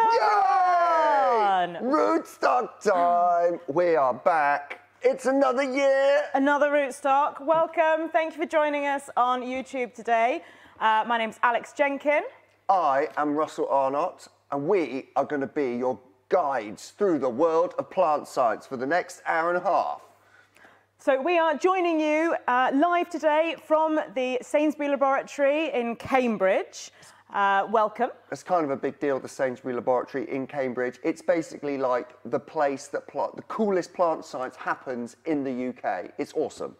everyone. Rootstock time. we are back. It's another year. Another Rootstock. Welcome. Thank you for joining us on YouTube today. Uh, my name's Alex Jenkin. I am Russell Arnott, and we are going to be your guides through the world of plant science for the next hour and a half. So we are joining you uh, live today from the Sainsbury Laboratory in Cambridge. Uh, welcome. It's kind of a big deal, the Sainsbury Laboratory in Cambridge. It's basically like the place that the coolest plant science happens in the UK. It's awesome.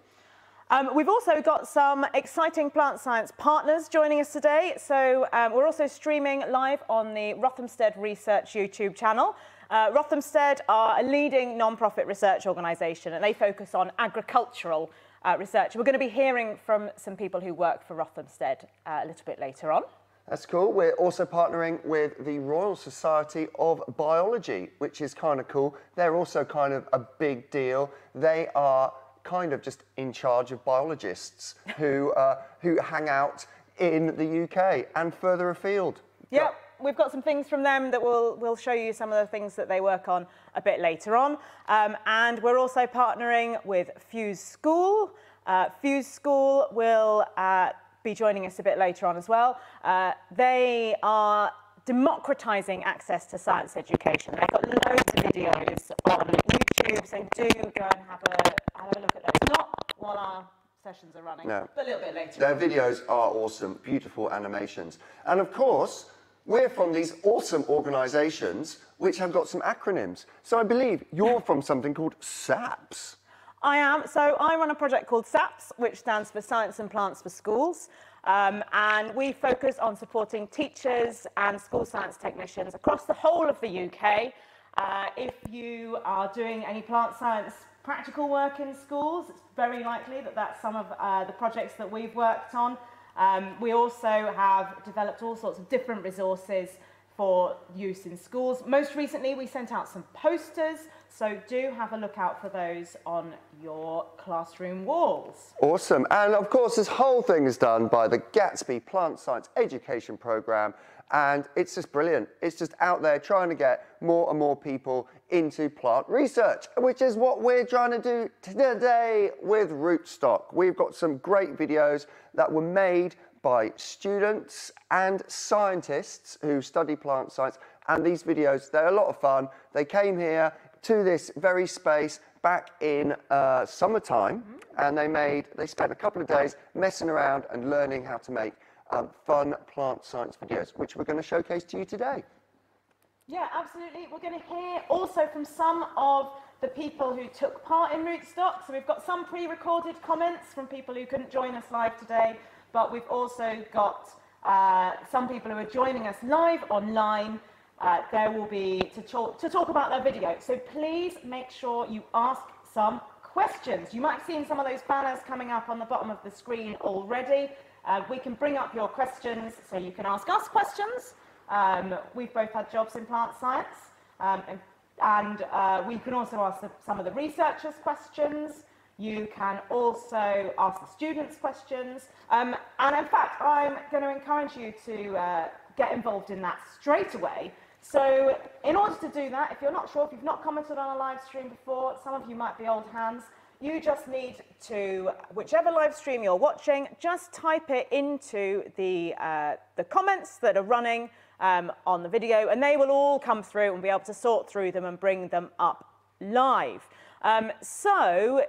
Um, we've also got some exciting plant science partners joining us today. So um, we're also streaming live on the Rothamsted Research YouTube channel. Uh, Rothamsted are a leading non-profit research organisation and they focus on agricultural uh, research. We're going to be hearing from some people who work for Rothamsted uh, a little bit later on. That's cool. We're also partnering with the Royal Society of Biology, which is kind of cool. They're also kind of a big deal. They are kind of just in charge of biologists who, uh, who hang out in the UK and further afield. Yep we've got some things from them that we'll, we'll show you some of the things that they work on a bit later on. Um, and we're also partnering with Fuse School. Uh, Fuse School will uh, be joining us a bit later on as well. Uh, they are democratizing access to science education. They've got loads of videos on YouTube, so do go and have a, have a look at those. Not while our sessions are running, no. but a little bit later. Their videos are awesome, beautiful animations. And of course, we're from these awesome organisations which have got some acronyms. So I believe you're from something called SAPS. I am. So I run a project called SAPS, which stands for Science and Plants for Schools. Um, and we focus on supporting teachers and school science technicians across the whole of the UK. Uh, if you are doing any plant science practical work in schools, it's very likely that that's some of uh, the projects that we've worked on. Um, we also have developed all sorts of different resources for use in schools. Most recently, we sent out some posters, so do have a look out for those on your classroom walls. Awesome. And of course, this whole thing is done by the Gatsby Plant Science Education Programme, and it's just brilliant. It's just out there trying to get more and more people into plant research, which is what we're trying to do today with Rootstock. We've got some great videos that were made by students and scientists who study plant science. And these videos, they're a lot of fun. They came here to this very space back in uh, summertime and they made, they spent a couple of days messing around and learning how to make um, fun plant science videos, which we're going to showcase to you today. Yeah, absolutely. We're going to hear also from some of the people who took part in Rootstock. So we've got some pre-recorded comments from people who couldn't join us live today, but we've also got uh, some people who are joining us live online. Uh, there will be to talk, to talk about their video. So please make sure you ask some questions. You might have seen some of those banners coming up on the bottom of the screen already. Uh, we can bring up your questions so you can ask us questions. Um, we've both had jobs in plant science, um, and, uh, we can also ask the, some of the researchers questions. You can also ask the students questions. Um, and in fact, I'm going to encourage you to uh, get involved in that straight away. So in order to do that, if you're not sure, if you've not commented on a live stream before, some of you might be old hands, you just need to, whichever live stream you're watching, just type it into the, uh, the comments that are running um, on the video, and they will all come through and be able to sort through them and bring them up live. Um, so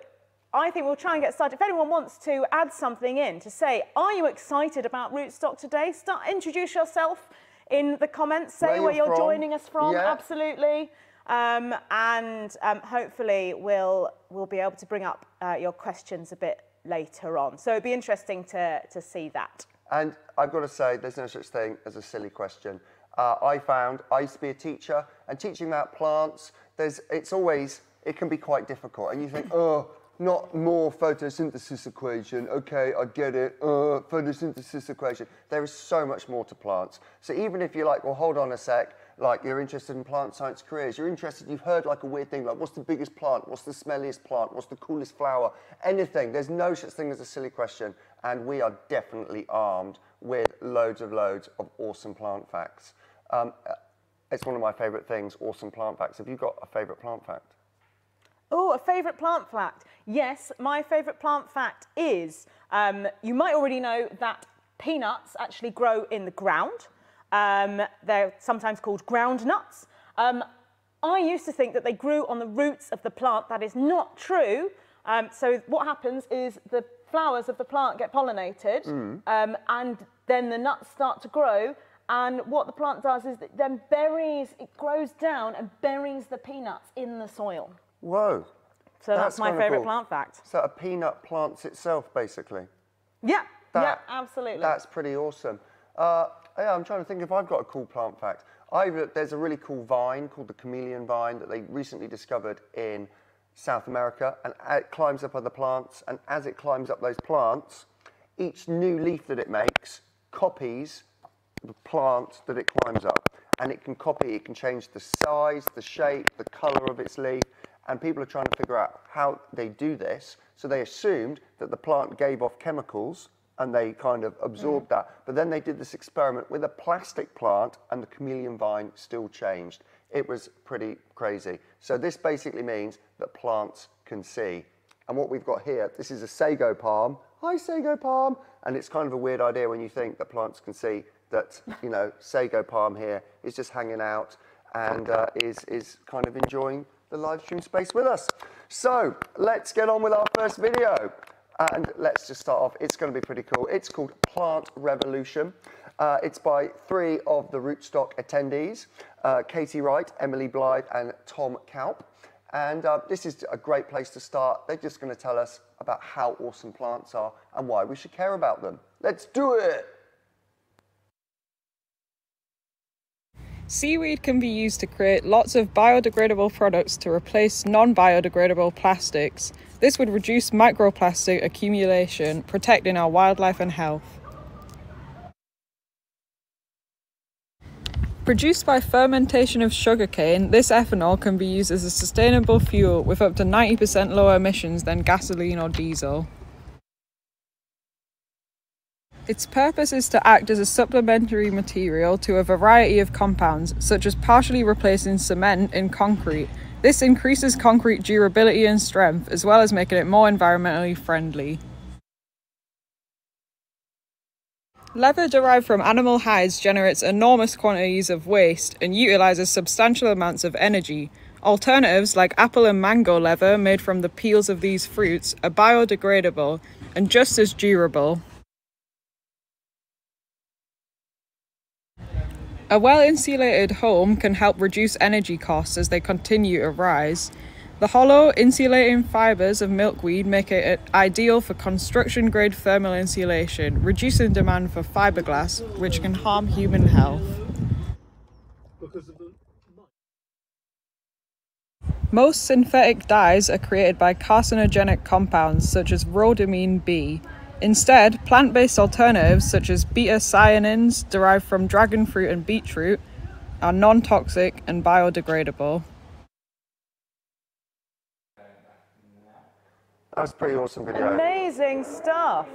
I think we'll try and get started. If anyone wants to add something in to say, are you excited about Rootstock today? Start, introduce yourself in the comments. Say where, where you're, joining us from. Yeah. Absolutely. Um, and um, hopefully we'll, we'll be able to bring up uh, your questions a bit later on. So it'd be interesting to, to see that. And I've got to say, there's no such thing as a silly question. Uh, I found, I used to be a teacher, and teaching about plants, there's, it's always, it can be quite difficult. And you think, oh, not more photosynthesis equation. Okay, I get it. Uh, photosynthesis equation. There is so much more to plants. So even if you're like, well, hold on a sec, like you're interested in plant science careers, you're interested, you've heard like a weird thing, like what's the biggest plant? What's the smelliest plant? What's the coolest flower? Anything. There's no such thing as a silly question. And we are definitely armed with loads of loads of awesome plant facts. Um, It's one of my favourite things, awesome plant facts. Have you got a favourite plant fact? Oh, a favourite plant fact. Yes, my favourite plant fact is um, you might already know that peanuts actually grow in the ground. Um, they're sometimes called ground nuts. Um, I used to think that they grew on the roots of the plant. That is not true. Um, so what happens is the flowers of the plant get pollinated mm. um, and then the nuts start to grow and what the plant does is it then buries, it grows down and buries the peanuts in the soil. Whoa. So that's, that's my favourite cool. plant fact. So a peanut plants itself, basically? Yeah, that, yeah, absolutely. That's pretty awesome. Uh, yeah, I'm trying to think if I've got a cool plant fact. I, there's a really cool vine called the chameleon vine that they recently discovered in South America, and it climbs up other plants, and as it climbs up those plants, each new leaf that it makes copies the plant that it climbs up. And it can copy, it can change the size, the shape, the color of its leaf, and people are trying to figure out how they do this. So they assumed that the plant gave off chemicals and they kind of absorbed mm. that. But then they did this experiment with a plastic plant and the chameleon vine still changed. It was pretty crazy. So this basically means that plants can see. And what we've got here, this is a sago palm. Hi, sago palm. And it's kind of a weird idea when you think that plants can see that, you know, sago palm here is just hanging out and uh, is, is kind of enjoying the live stream space with us. So let's get on with our first video. And let's just start off. It's going to be pretty cool. It's called Plant Revolution. Uh, it's by three of the Rootstock attendees, uh, Katie Wright, Emily Blythe, and Tom Kaup. And uh, this is a great place to start. They're just going to tell us about how awesome plants are and why we should care about them. Let's do it! Seaweed can be used to create lots of biodegradable products to replace non biodegradable plastics. This would reduce microplastic accumulation, protecting our wildlife and health. Produced by fermentation of sugarcane, this ethanol can be used as a sustainable fuel with up to 90% lower emissions than gasoline or diesel. Its purpose is to act as a supplementary material to a variety of compounds, such as partially replacing cement in concrete. This increases concrete durability and strength, as well as making it more environmentally friendly. Leather derived from animal hides generates enormous quantities of waste and utilizes substantial amounts of energy. Alternatives like apple and mango leather made from the peels of these fruits are biodegradable and just as durable. A well insulated home can help reduce energy costs as they continue to rise. The hollow, insulating fibres of milkweed make it ideal for construction grade thermal insulation, reducing demand for fiberglass, which can harm human health. Most synthetic dyes are created by carcinogenic compounds such as rhodamine B, Instead, plant based alternatives such as betacyanins derived from dragon fruit and beetroot are non toxic and biodegradable. That's pretty awesome video. Amazing stuff.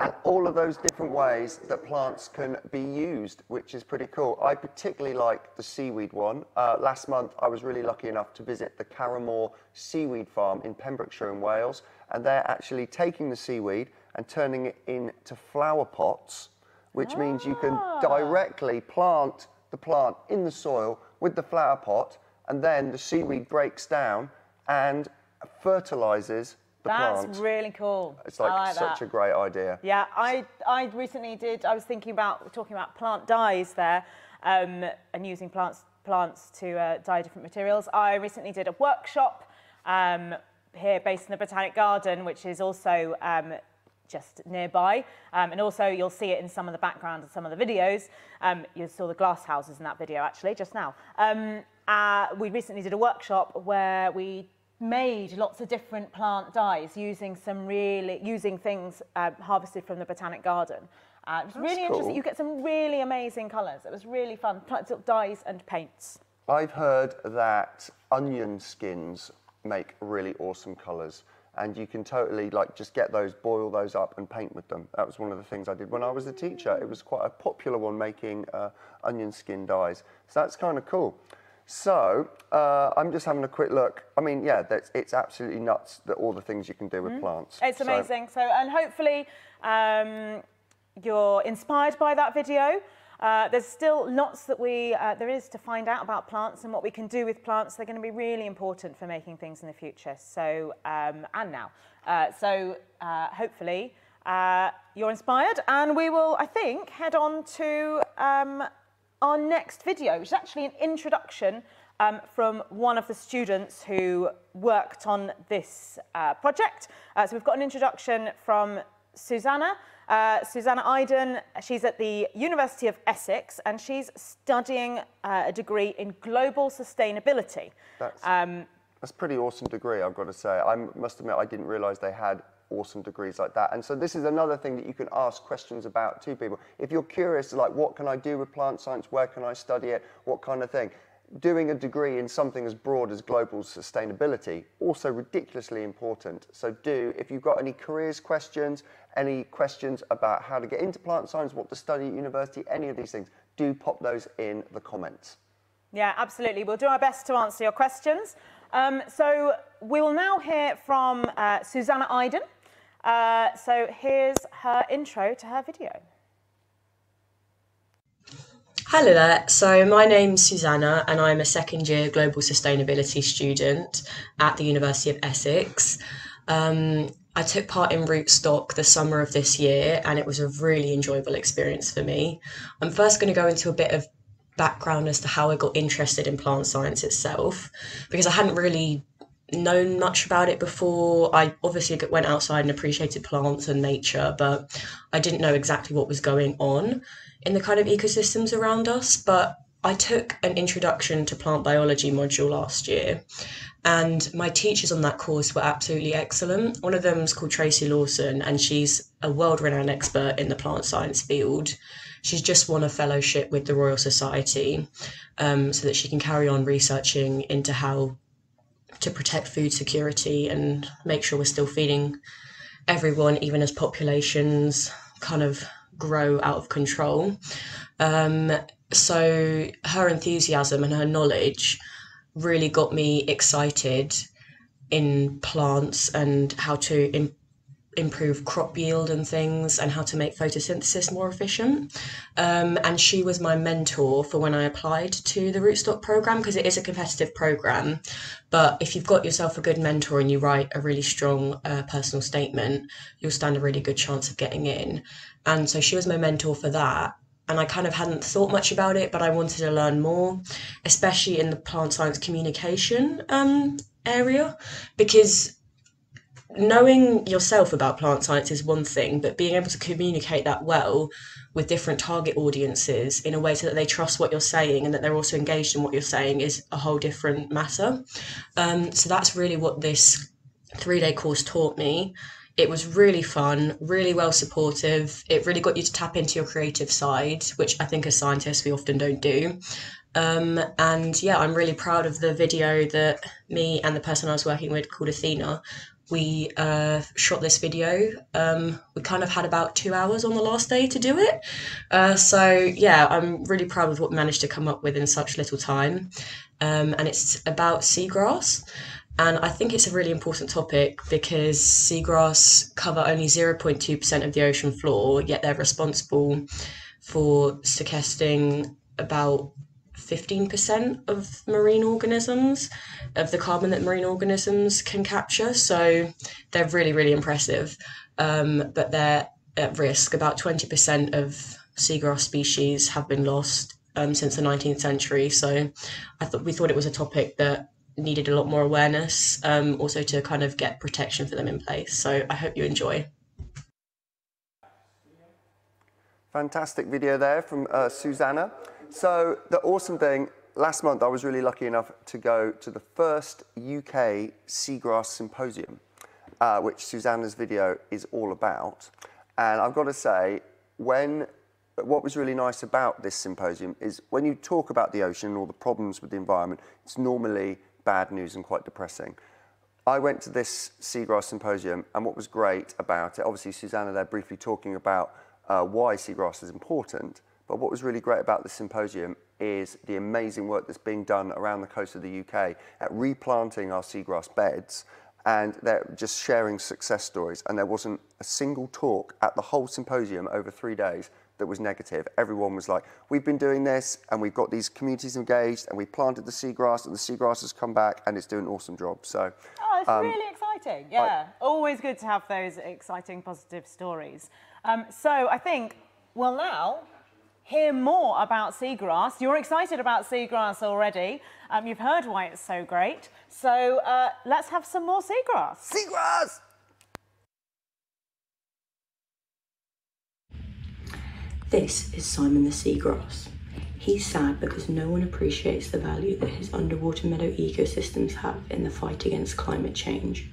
And all of those different ways that plants can be used, which is pretty cool. I particularly like the seaweed one. Uh, last month, I was really lucky enough to visit the Câr-y-Môr Seaweed Farm in Pembrokeshire in Wales. And they're actually taking the seaweed and turning it into flower pots, which ah. means you can ah. directly plant the plant in the soil with the flower pot, and then the seaweed breaks down and fertilizes the That's plant. really cool. It's like, like such that. a great idea. Yeah, I, I recently did, I was thinking about, talking about plant dyes there um, and using plants, plants to uh, dye different materials. I recently did a workshop um, here based in the Botanic Garden, which is also um, just nearby. Um, and also you'll see it in some of the background of some of the videos. Um, you saw the glass houses in that video actually just now. Um, uh, we recently did a workshop where we made lots of different plant dyes using some really, using things uh, harvested from the Botanic Garden. Uh, it was That's really cool. interesting. You get some really amazing colours. It was really fun. Dyes and paints. I've heard that onion skins make really awesome colours. And you can totally like just get those, boil those up and paint with them. That was one of the things I did when I was a teacher. It was quite a popular one making uh, onion skin dyes. So that's kind of cool. So uh, I'm just having a quick look. I mean, yeah, it's absolutely nuts that all the things you can do with mm. plants. It's amazing. So, so and hopefully um, you're inspired by that video. Uh, there's still lots that we, uh, there is to find out about plants and what we can do with plants. They're going to be really important for making things in the future. So, um, and now. Uh, so uh, hopefully uh, you're inspired and we will, I think, head on to um, our next video, which is actually an introduction um, from one of the students who worked on this project. so we've got an introduction from Susanna. Uh, Susanna Iden, she's at the University of Essex and she's studying uh, a degree in global sustainability. That's, um, that's a pretty awesome degree, I've got to say. I must admit, I didn't realise they had awesome degrees like that. And so this is another thing that you can ask questions about to people. If you're curious, like what can I do with plant science? Where can I study it? What kind of thing? doing a degree in something as broad as global sustainability, also ridiculously important. So do, if you've got any careers questions, any questions about how to get into plant science, what to study at university, any of these things, do pop those in the comments. Yeah, absolutely. We'll do our best to answer your questions. Um, so we will now hear from uh, Susanna Iden. Uh, so here's her intro to her video. Hello there. So, my name's Susanna, and I'm a second year global sustainability student at the University of Essex. Um, I took part in Rootstock the summer of this year, and it was a really enjoyable experience for me. I'm first going to go into a bit of background as to how I got interested in plant science itself, because I hadn't really known much about it before. I obviously went outside and appreciated plants and nature, but I didn't know exactly what was going on in the kind of ecosystems around us. But I took an introduction to plant biology module last year, and my teachers on that course were absolutely excellent. One of them is called Tracy Lawson, and she's a world renowned expert in the plant science field. She's just won a fellowship with the Royal Society um, so that she can carry on researching into how to protect food security and make sure we're still feeding everyone, even as populations kind of grow out of control. Um, so her enthusiasm and her knowledge really got me excited in plants and how to Im- improve crop yield and things and how to make photosynthesis more efficient. Um, and she was my mentor for when I applied to the Rootstock program because it is a competitive program. But if you've got yourself a good mentor and you write a really strong uh, personal statement, you'll stand a really good chance of getting in. And so she was my mentor for that. And I kind of hadn't thought much about it, but I wanted to learn more, especially in the plant science communication um, area, because knowing yourself about plant science is one thing, but being able to communicate that well with different target audiences in a way so that they trust what you're saying and that they're also engaged in what you're saying is a whole different matter. Um, so that's really what this three day course taught me. It was really fun, really well supportive. It really got you to tap into your creative side, which I think as scientists we often don't do. Um, and yeah, I'm really proud of the video that me and the person I was working with called Athena we uh, shot this video. Um, we kind of had about two hours on the last day to do it. Uh, so, yeah, I'm really proud of what we managed to come up with in such little time. Um, and it's about seagrass. And I think it's a really important topic because seagrass cover only 0.2% of the ocean floor, yet they're responsible for sequestering about 15% of marine organisms, of the carbon that marine organisms can capture. So they're really, really impressive. Um, but they're at risk. About 20% of seagrass species have been lost um, since the 19th century. So I thought we thought it was a topic that needed a lot more awareness, um, also to kind of get protection for them in place. So I hope you enjoy. Fantastic video there from uh, Susanna. So the awesome thing, last month I was really lucky enough to go to the first UK Seagrass Symposium, uh, which Susanna's video is all about. And I've got to say, when what was really nice about this symposium is when you talk about the ocean and all the problems with the environment, it's normally bad news and quite depressing. I went to this seagrass symposium, and what was great about it, obviously, Susanna there briefly talking about uh, why seagrass is important, but what was really great about the symposium is the amazing work that's being done around the coast of the UK at replanting our seagrass beds and they're just sharing success stories. And there wasn't a single talk at the whole symposium over three days that was negative. Everyone was like, we've been doing this and we've got these communities engaged and we planted the seagrass and the seagrass has come back and it's doing an awesome job. So, oh, it's um, really exciting. Yeah, I, always good to have those exciting, positive stories. Um, so I think, well, now hear more about seagrass. You're excited about seagrass already. Um, you've heard why it's so great. So uh, let's have some more seagrass. Seagrass! This is Simon the seagrass. He's sad because no one appreciates the value that his underwater meadow ecosystems have in the fight against climate change.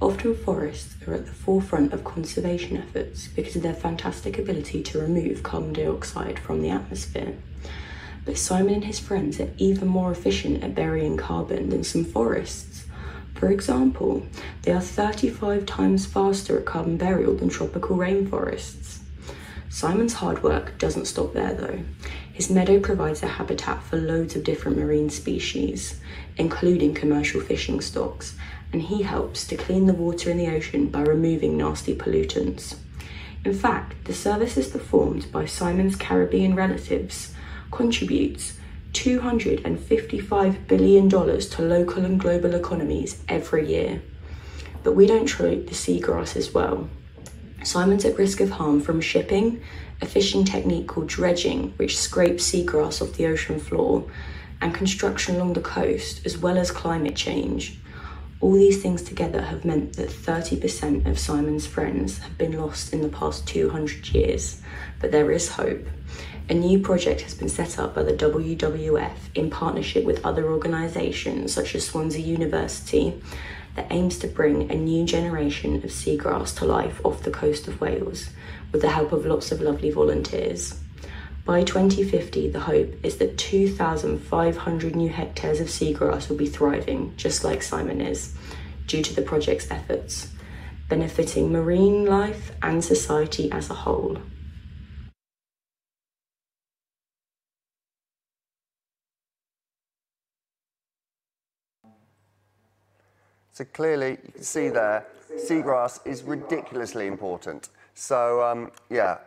Often forests are at the forefront of conservation efforts because of their fantastic ability to remove carbon dioxide from the atmosphere. But Simon and his friends are even more efficient at burying carbon than some forests. For example, they are 35 times faster at carbon burial than tropical rainforests. Simon's hard work doesn't stop there though. His meadow provides a habitat for loads of different marine species, including commercial fishing stocks, and he helps to clean the water in the ocean by removing nasty pollutants. In fact, the services performed by Simon's Caribbean relatives contributes $255 billion to local and global economies every year. But we don't treat the seagrass as well. Simon's at risk of harm from shipping, a fishing technique called dredging, which scrapes seagrass off the ocean floor, and construction along the coast, as well as climate change. All these things together have meant that 30% of Simon's friends have been lost in the past 200 years, but there is hope. A new project has been set up by the WWF in partnership with other organisations such as Swansea University that aims to bring a new generation of seagrass to life off the coast of Wales with the help of lots of lovely volunteers. By 2050, the hope is that 2,500 new hectares of seagrass will be thriving, just like Simon is, due to the project's efforts, benefiting marine life and society as a whole. So clearly, you can see there, seagrass is ridiculously important. So um, yeah,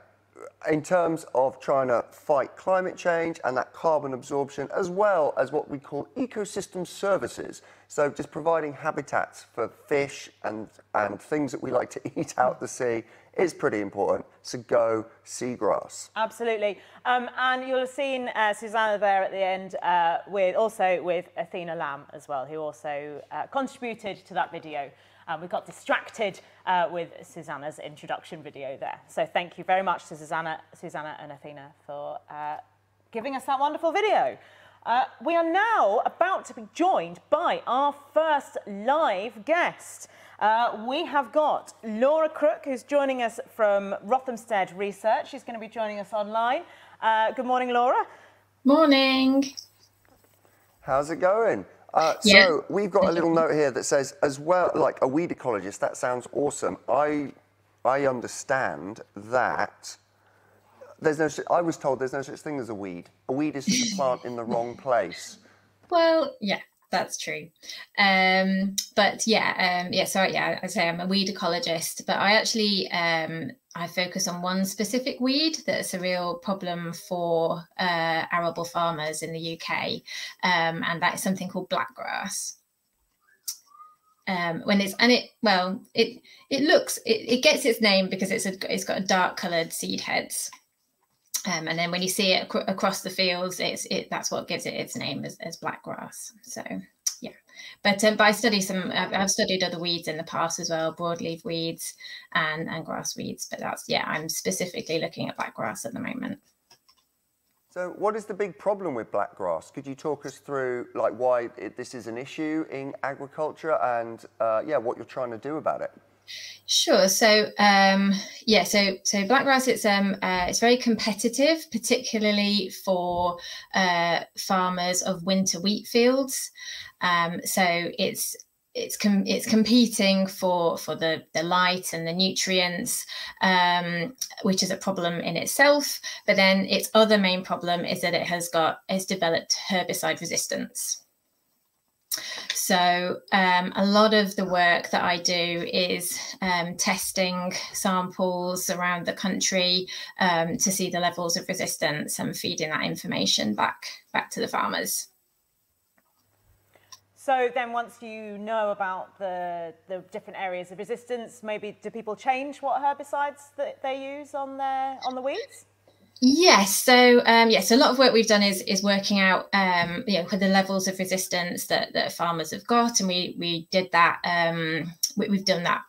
in terms of trying to fight climate change and that carbon absorption, as well as what we call ecosystem services. So just providing habitats for fish and, and things that we like to eat out the sea is pretty important. So go seagrass. Absolutely. Um, and you'll have seen uh, Susanna there at the end, uh, with also with Athena Lamb as well, who also uh, contributed to that video. Um, we got distracted uh, with Susanna's introduction video there. So thank you very much to Susanna, Susanna and Athena for uh, giving us that wonderful video. Uh, we are now about to be joined by our first live guest. Uh, we have got Laura Crook, who's joining us from Rothamsted Research. She's going to be joining us online. Uh, good morning, Laura. Morning. How's it going? Uh, yeah. So we've got a little note here that says, as well, like a weed ecologist, that sounds awesome. I, I understand that there's no, I was told there's no such thing as a weed. A weed is just a plant in the wrong place. Well, yeah, that's true. Um, but yeah, um, yeah. So yeah, I say I'm a weed ecologist, but I actually um, I focus on one specific weed that's a real problem for uh, arable farmers in the UK, um, and that is something called blackgrass. Um, when it's and it well it it looks it, it gets its name because it's a it's got a dark coloured seed heads. Um, and then when you see it ac- across the fields, it's it that's what gives it its name as, as blackgrass. So but um, but I study some. I've, I've, studied other weeds in the past as well, broadleaf weeds and and grass weeds. But that's yeah, I'm specifically looking at blackgrass at the moment. So, what is the big problem with blackgrass? Could you talk us through like why it, this is an issue in agriculture and uh, yeah, what you're trying to do about it? Sure. So um, yeah, so so blackgrass it's um uh, it's very competitive, particularly for uh, farmers of winter wheat fields. Um, so it's it's com- it's competing for for the the light and the nutrients, um, which is a problem in itself. But then its other main problem is that it has got has developed herbicide resistance. So um, a lot of the work that I do is um, testing samples around the country um, to see the levels of resistance and feeding that information back back to the farmers. So then once you know about the, the different areas of resistance, maybe do people change what herbicides that they use on their on the weeds? Yes. So um, yes, a lot of work we've done is is working out um, you know the levels of resistance that, that farmers have got, and we we did that. Um, we, we've done that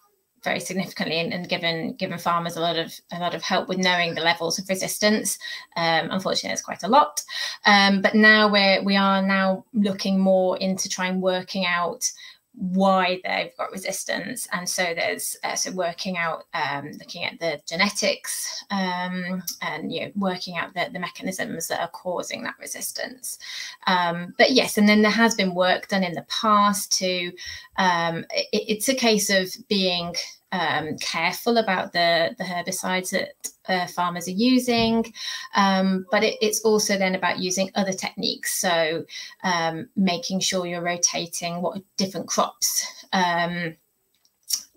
very significantly and, and, given given farmers a lot of a lot of help with knowing the levels of resistance. Um, unfortunately, it's quite a lot. Um, but now we're we are now looking more into trying working out why they've got resistance. And so there's uh, so working out um, looking at the genetics um, and you know working out the, the mechanisms that are causing that resistance. Um, but yes and then there has been work done in the past to um, it, it's a case of being um, careful about the, the herbicides that uh, farmers are using. Um, but it, it's also then about using other techniques. So um, making sure you're rotating what different crops. Um,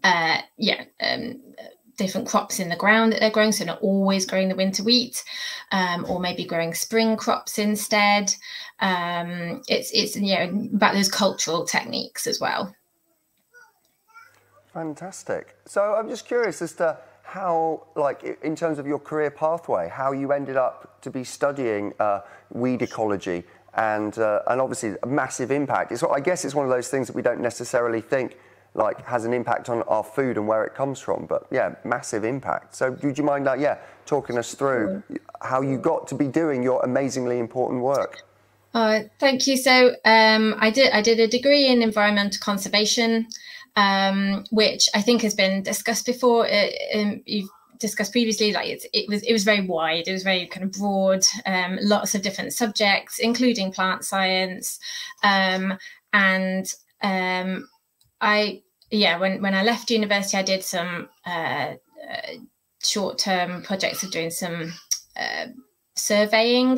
uh, yeah. Um, different crops in the ground that they're growing, so not always growing the winter wheat, um, or maybe growing spring crops instead. Um, it's it's you know about those cultural techniques as well. Fantastic. So I'm just curious as to how, like, in terms of your career pathway, how you ended up to be studying uh, weed ecology and uh, and obviously a massive impact. It's, I guess it's one of those things that we don't necessarily think like has an impact on our food and where it comes from. But yeah, massive impact. So would you mind, like, yeah, talking us through how you got to be doing your amazingly important work? Uh, thank you. So um, I did I did a degree in environmental conservation um, which I think has been discussed before. Uh, um, you've discussed previously, like it was it was very wide. It was very kind of broad, um, lots of different subjects, including plant science, um, and um, I yeah when when I left university, I did some uh, uh, short term projects of doing some. Uh, surveying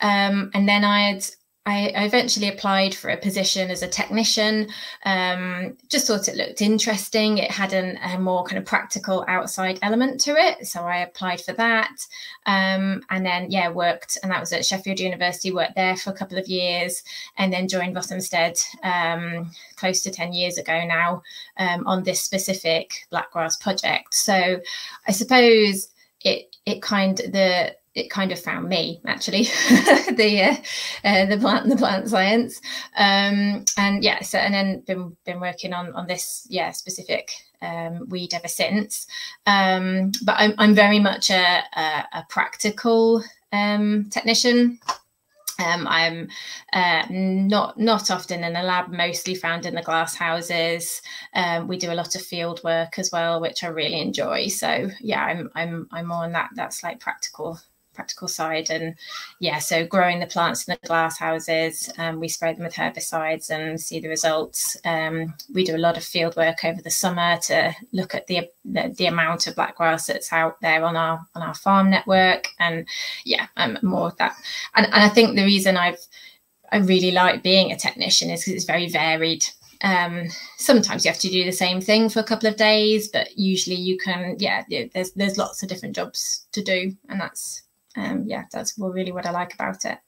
um, and then i had I, eventually applied for a position as a technician. Um, just thought it looked interesting. It had an, a more kind of practical outside element to it, so I applied for that. Um, and then, yeah, worked, and that was at Sheffield University. Worked there for a couple of years, and then joined Rothamsted um, close to ten years ago now um, on this specific blackgrass project. So, I suppose it it kind the it kind of found me actually the uh, uh, the plant the plant science um, and yeah so and then been been working on on this yeah specific um, weed ever since um, but I'm, I'm very much a, a, a practical um, technician um, I'm uh, not not often in a lab, mostly found in the glass houses. Um, we do a lot of field work as well, which I really enjoy. So yeah, I'm I'm I'm more on that that's like practical practical side. And yeah, so growing the plants in the glass houses, um, we spray them with herbicides and see the results. Um, we do a lot of field work over the summer to look at the, the, the amount of blackgrass that's out there on our on our farm network. And yeah, I'm more of that. And, and I think the reason I've I really like being a technician is because it's very varied. Um, sometimes you have to do the same thing for a couple of days, but usually you can, yeah, there's there's lots of different jobs to do, and that's um, yeah, that's really what I like about it.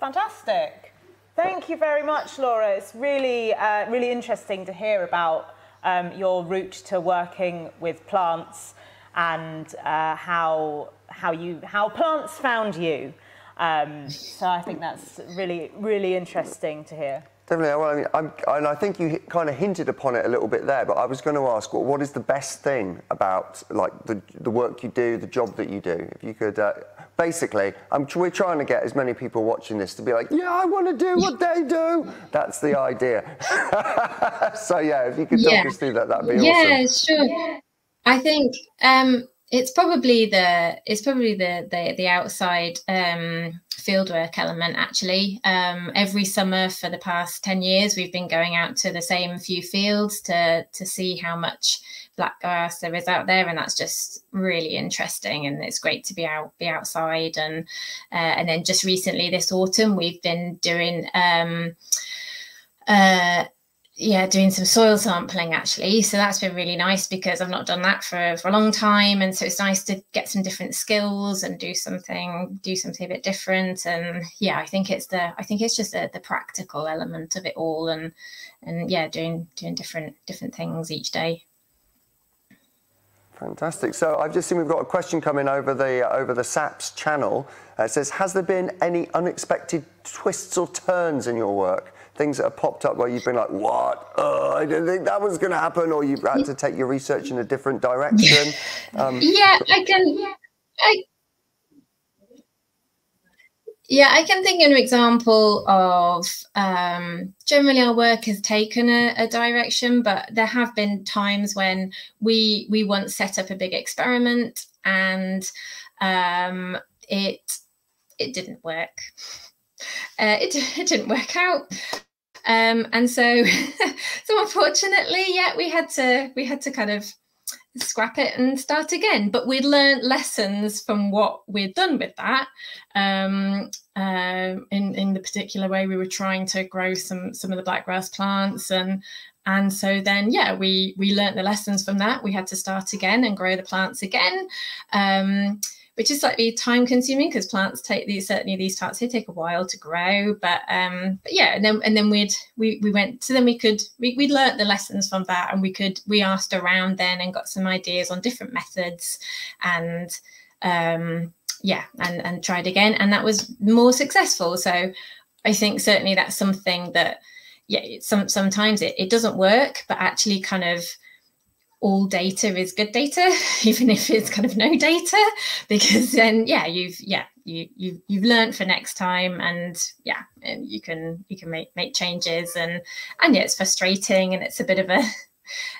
Fantastic. Thank you very much, Laura. It's really, uh, really interesting to hear about um, your route to working with plants and uh, how how you how plants found you. Um, so I think that's really, really interesting to hear. Definitely. Well, I mean, I'm, and I think you kind of hinted upon it a little bit there, but I was going to ask, what, what is the best thing about like the, the work you do, the job that you do? If you could, uh, basically, I'm, we're trying to get as many people watching this to be like, yeah, I want to do what they do. That's the idea. so yeah, if you could talk yeah. us through that, that'd be yeah, awesome. Yeah, sure. I think um, it's probably the it's probably the the, the outside um, fieldwork element actually. Um, every summer for the past 10 years we've been going out to the same few fields to to see how much black grass there is out there and that's just really interesting and it's great to be out be outside. And uh, and then just recently this autumn we've been doing um, uh, yeah, doing some soil sampling actually. So that's been really nice because I've not done that for, for a long time. And so it's nice to get some different skills and do something, do something a bit different. And yeah, I think it's the I think it's just the, the practical element of it all and and yeah, doing doing different different things each day. Fantastic. So I've just seen we've got a question coming over the uh, over the SAPS channel. Uh, it says, has there been any unexpected twists or turns in your work? Things that have popped up where you've been like, what? Uh, I didn't think that was going to happen, or you've had to take your research in a different direction? Um, yeah, I can. I, yeah, I can think of an example of um, generally our work has taken a, a, direction, but there have been times when we we once set up a big experiment and um, it it didn't work. Uh, it, it didn't work out. Um, and so, so unfortunately, yeah, we had to we had to kind of scrap it and start again. But we'd learned lessons from what we'd done with that. Um, uh, in in the particular way we were trying to grow some some of the black grass plants and and so then yeah we we learned the lessons from that we had to start again and grow the plants again um, which is slightly time consuming because plants take these certainly these plants they take a while to grow but um but yeah and then and then we'd we we went so then we could we, we learned the lessons from that and we could we asked around then and got some ideas on different methods and um yeah and and tried again and that was more successful. So i think certainly that's something that yeah some sometimes it, it doesn't work but actually kind of all data is good data, even if it's kind of no data, because then yeah, you've yeah you you you've learned for next time, and yeah, and you can you can make make changes, and and yeah, it's frustrating, and it's a bit of a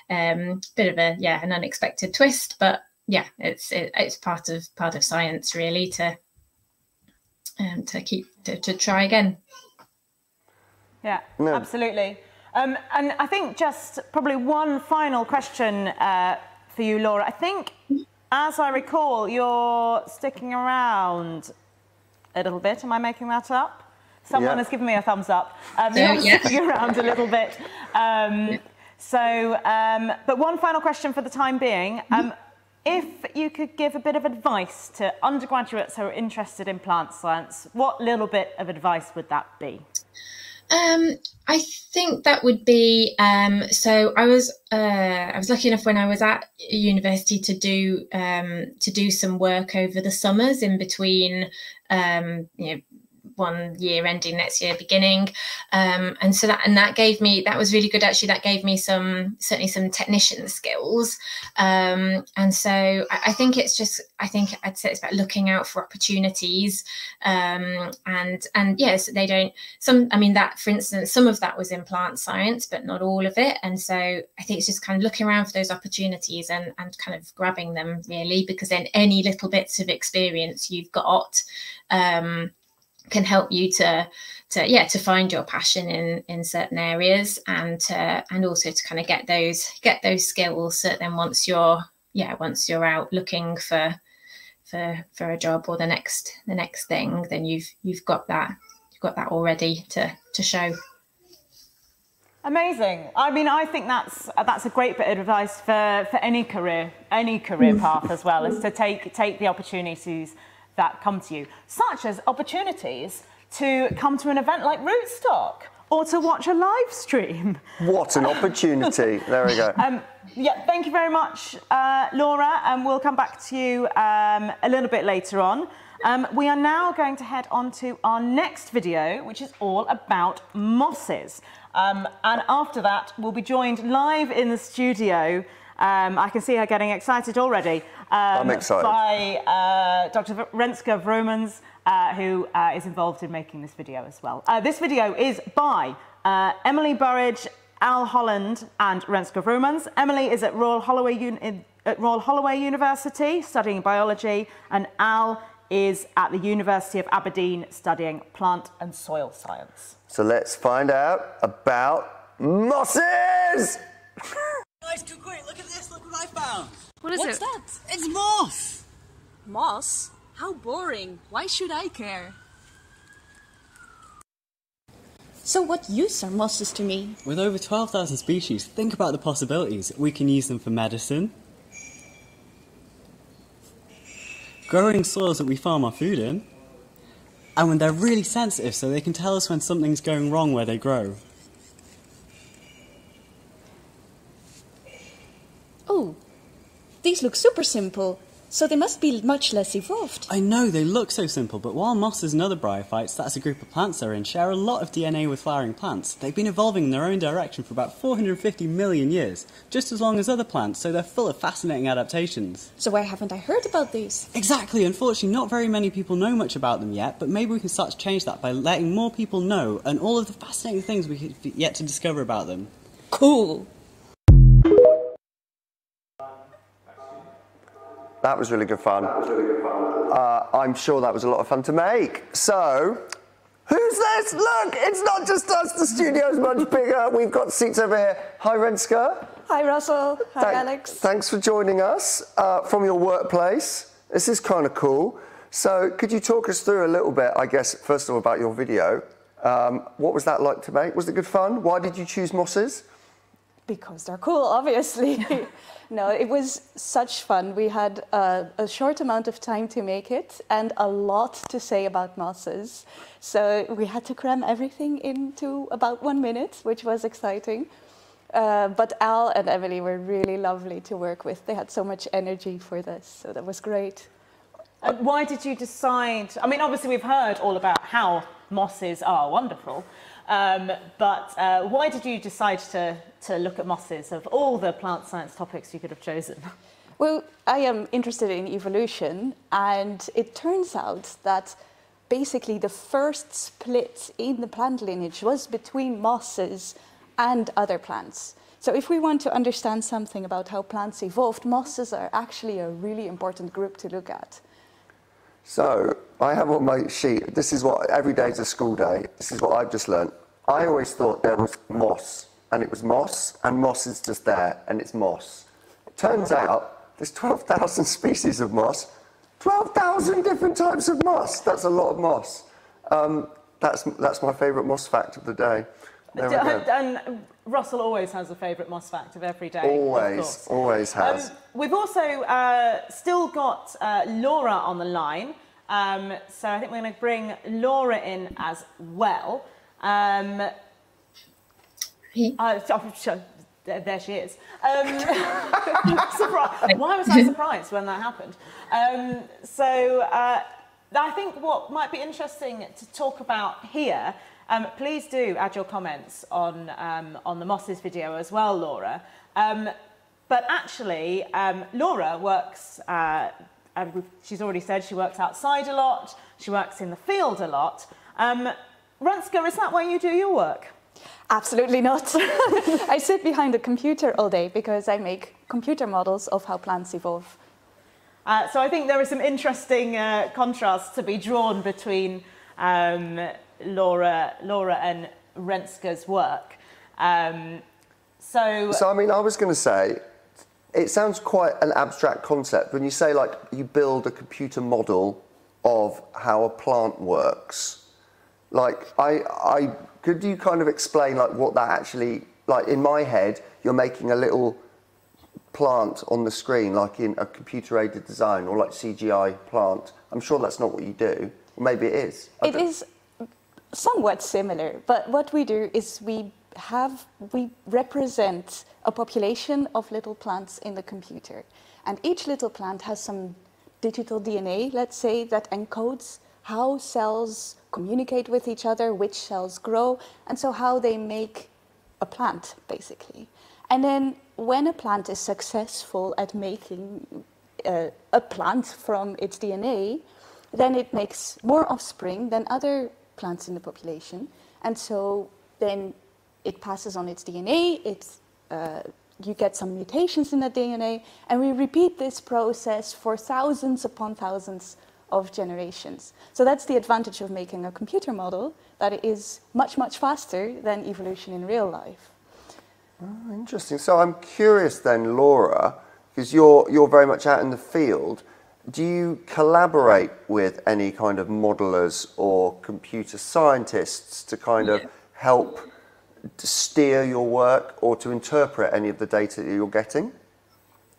um bit of a yeah an unexpected twist, but yeah, it's it, it's part of part of science really to um to keep to, to try again. Yeah, no. absolutely. Um, and I think just probably one final question uh, for you, Laura. I think, as I recall, you're sticking around a little bit. Am I making that up? Someone yeah. has given me a thumbs up. Um, you're yeah. sticking around a little bit. Um, so, um, but one final question for the time being. Um, if you could give a bit of advice to undergraduates who are interested in plant science, what little bit of advice would that be? Um, I think that would be um, so. I was uh, I was lucky enough when I was at university to do um, to do some work over the summers in between um, you know one year ending next year beginning. Um, and so that and that gave me that was really good actually. That gave me some certainly some technician skills. Um, and so I, I, think it's just I think I'd say it's about looking out for opportunities. Um, and and yes they don't some I mean that for instance some of that was in plant science but not all of it. And so I think it's just kind of looking around for those opportunities and and kind of grabbing them really because then any little bits of experience you've got um, can help you to to yeah to find your passion in in certain areas and to and also to kind of get those get those skills so then once you're yeah once you're out looking for for for a job or the next the next thing then you've you've got that you've got that already to to show Amazing. I mean, I think that's that's a great bit of advice for, for any career, any career mm. path as well, is to take take the opportunities that come to you, such as opportunities to come to an event like Rootstock or to watch a live stream. What an opportunity. there we go. Um, yeah, thank you very much, uh, Laura, and we'll come back to you um, a little bit later on. Um, we are now going to head on to our next video, which is all about mosses. Um, and after that, we'll be joined live in the studio. Um, I can see her getting excited already um, I'm excited. By uh, Dr. Renske Vromans, uh, who uh, is involved in making this video as well. Uh, this video is by uh, Emily Burridge, Al Holland, and Renske Vromans. Emily is at Royal Holloway, Un at Royal Holloway University studying biology, and Al is at the University of Aberdeen studying plant and soil science. So let's find out about mosses! Guys, come quick, look at this, look what I found. What is What's it? that? It's moss! Moss? How boring. Why should I care? So, what use are mosses to me? With over 12,000 species, think about the possibilities. We can use them for medicine, growing soils that we farm our food in, and when they're really sensitive, so they can tell us when something's going wrong where they grow. Oh, these look super simple, so they must be much less evolved. I know they look so simple, but while mosses and other bryophytes, that's a group of plants they're in, share a lot of DNA with flowering plants, they've been evolving in their own direction for about 450 million years, just as long as other plants, so they're full of fascinating adaptations. So, why haven't I heard about these? Exactly, unfortunately, not very many people know much about them yet, but maybe we can start to change that by letting more people know and all of the fascinating things we have yet to discover about them. Cool. That was really good fun. Uh, I'm sure that was a lot of fun to make. So, who's this? Look, it's not just us. The studio's much bigger. We've got seats over here. Hi, Renske. Hi, Russell. Hi, Thank- Alex. Thanks for joining us uh, from your workplace. This is kind of cool. So, could you talk us through a little bit, I guess, first of all, about your video? Um, what was that like to make? Was it good fun? Why did you choose mosses? Because they're cool, obviously. no, it was such fun. We had uh, a short amount of time to make it and a lot to say about mosses. So we had to cram everything into about one minute, which was exciting. Uh, but Al and Emily were really lovely to work with. They had so much energy for this, so that was great. And why did you decide? I mean, obviously, we've heard all about how mosses are wonderful, um, but uh, why did you decide to, to look at mosses of all the plant science topics you could have chosen? Well, I am interested in evolution, and it turns out that basically the first split in the plant lineage was between mosses and other plants. So, if we want to understand something about how plants evolved, mosses are actually a really important group to look at. So I have on my sheet, this is what, every day is a school day. This is what I've just learnt. I always thought there was moss, and it was moss, and moss is just there, and it's moss. It turns out there's 12,000 species of moss, 12,000 different types of moss. That's a lot of moss. Um, that's, that's my favourite moss fact of the day. There we go. and Russell always has a favourite moss fact of every day. Always, always has. Um, we've also uh, still got uh, Laura on the line. Um, so I think we're going to bring Laura in as well. Um, uh, there, there she is. Um, Why was I surprised when that happened? Um, so uh, I think what might be interesting to talk about here, um, please do add your comments on, um, on the Mosses video as well, Laura. Um, but actually, um, Laura works, uh, she's already said she works outside a lot, she works in the field a lot. Um, Renske, is that why you do your work? Absolutely not. I sit behind a computer all day because I make computer models of how plants evolve. Uh, so I think there are some interesting uh, contrasts to be drawn between um, Laura, Laura and Renske's work. Um, so, So, I mean, I was going to say, it sounds quite an abstract concept when you say, like, you build a computer model of how a plant works. Like, I, I could you kind of explain, like, what that actually, like, in my head, you're making a little plant on the screen, like in a computer aided design or like CGI plant. I'm sure that's not what you do. Maybe it is. I It is somewhat similar, but what we do is we have we represent a population of little plants in the computer, and each little plant has some digital DNA, let's say, that encodes how cells communicate with each other, which cells grow, and so how they make a plant, basically. And then when a plant is successful at making uh, a plant from its DNA, then it makes more offspring than other plants in the population. And so then it passes on its DNA, it uh, you get some mutations in the DNA, and we repeat this process for thousands upon thousands of generations. So that's the advantage of making a computer model, that it is much, much faster than evolution in real life. Oh, interesting. So I'm curious then, Laura, because you're, you're very much out in the field. Do you collaborate with any kind of modelers or computer scientists to kind of help to steer your work or to interpret any of the data that you're getting?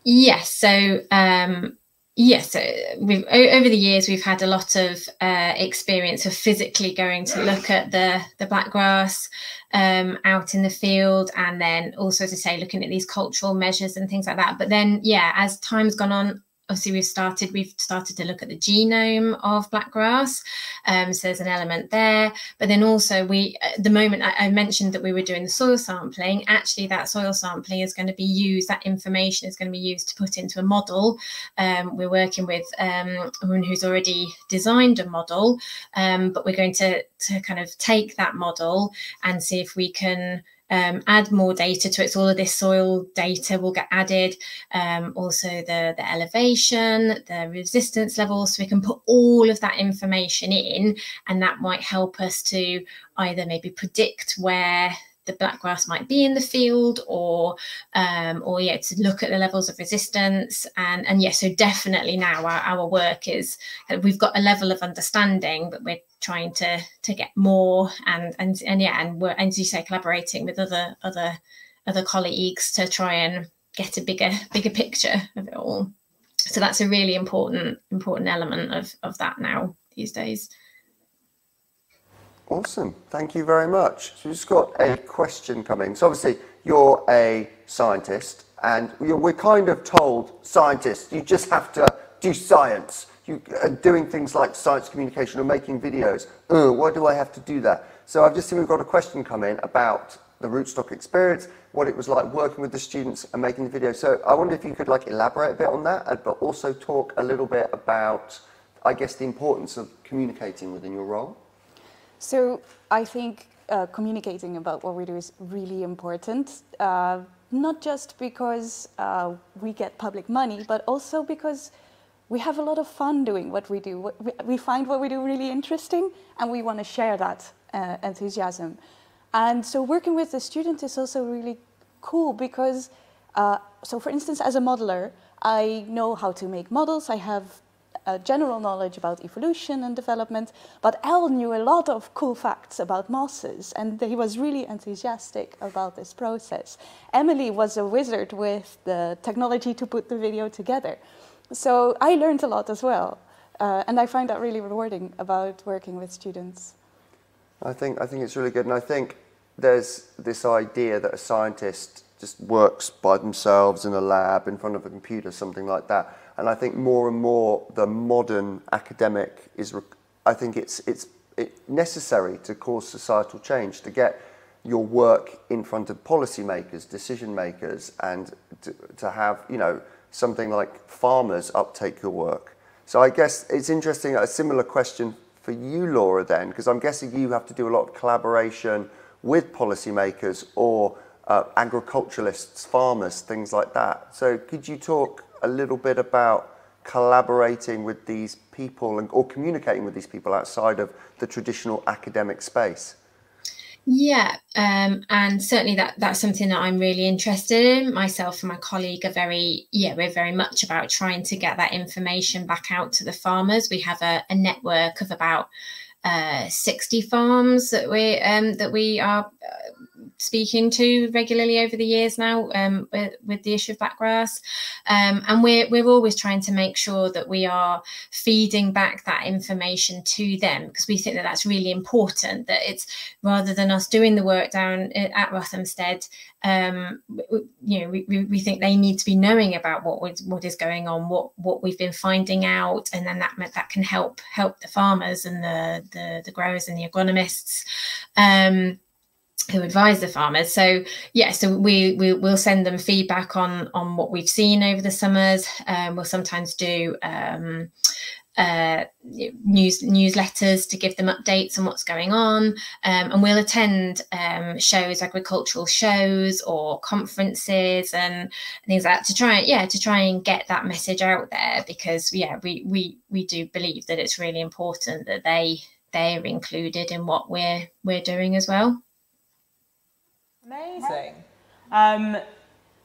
Yes. So um, yes, we've over the years we've had a lot of uh, experience of physically going to look at the the black grass um, out in the field, and then also to say looking at these cultural measures and things like that. But then, yeah, as time's gone on, obviously we've started we've started to look at the genome of blackgrass um, so there's an element there. But then also we at the moment I, I, mentioned that we were doing the soil sampling. Actually that soil sampling is going to be used that information is going to be used to put into a model. Um, we're working with um, a woman who's already designed a model um, but we're going to to kind of take that model and see if we can um, add more data to it. So all of this soil data will get added. Um, also the, the elevation, the resistance levels. So we can put all of that information in and that might help us to either maybe predict where the black grass might be in the field or um, or yeah to look at the levels of resistance and and yes yeah, so definitely now our, our work is we've got a level of understanding but we're trying to to get more and and and yeah and we're and as you say collaborating with other other other colleagues to try and get a bigger bigger picture of it all so that's a really important important element of of that now these days Awesome. Thank you very much. So we've just got a question coming. So obviously you're a scientist and we're kind of told scientists, you just have to do science. You are doing things like science communication or making videos. Uh, why do I have to do that? So I've just seen we've got a question come in about the rootstock experience, what it was like working with the students and making the video. So I wonder if you could like elaborate a bit on that, but also talk a little bit about, I guess, the importance of communicating within your role. So I think uh, communicating about what we do is really important, uh, not just because uh, we get public money, but also because we have a lot of fun doing what we do. We find what we do really interesting, and we want to share that uh, enthusiasm. And so working with the students is also really cool because, uh, so for instance, as a modeler, I know how to make models. I have general knowledge about evolution and development, but Al knew a lot of cool facts about mosses, and he was really enthusiastic about this process. Emily was a wizard with the technology to put the video together. So I learned a lot as well, uh, and I find that really rewarding about working with students. I think, I think it's really good, and I think there's this idea that a scientist just works by themselves in a lab in front of a computer, something like that. And I think more and more the modern academic is, I think it's, it's it necessary to cause societal change, to get your work in front of policymakers, decision makers, and to, to have, you know, something like farmers uptake your work. So I guess it's interesting, a similar question for you, Laura, then, because I'm guessing you have to do a lot of collaboration with policymakers or uh, agriculturalists, farmers, things like that. So could you talk a little bit about collaborating with these people and, or communicating with these people outside of the traditional academic space? Yeah, um, and certainly that that's something that I'm really interested in. Myself and my colleague are very, yeah, we're very much about trying to get that information back out to the farmers. We have a, a network of about uh, 60 farms that we um, that we are uh, speaking to regularly over the years now um, with, with, the issue of blackgrass. Um, and we're, we're always trying to make sure that we are feeding back that information to them because we think that that's really important, that it's rather than us doing the work down at Rothamsted, um, you know, we, we think they need to be knowing about what what is going on, what what we've been finding out, and then that that can help help the farmers and the the, the growers and the agronomists. Um, who advise the farmers. So yeah, so we, we will send them feedback on on what we've seen over the summers. Um, we'll sometimes do um, uh, news newsletters to give them updates on what's going on, um, and we'll attend um, shows, agricultural shows or conferences and things like that to try, yeah, to try and get that message out there because yeah, we we we do believe that it's really important that they they're included in what we're we're doing as well. Amazing. Um,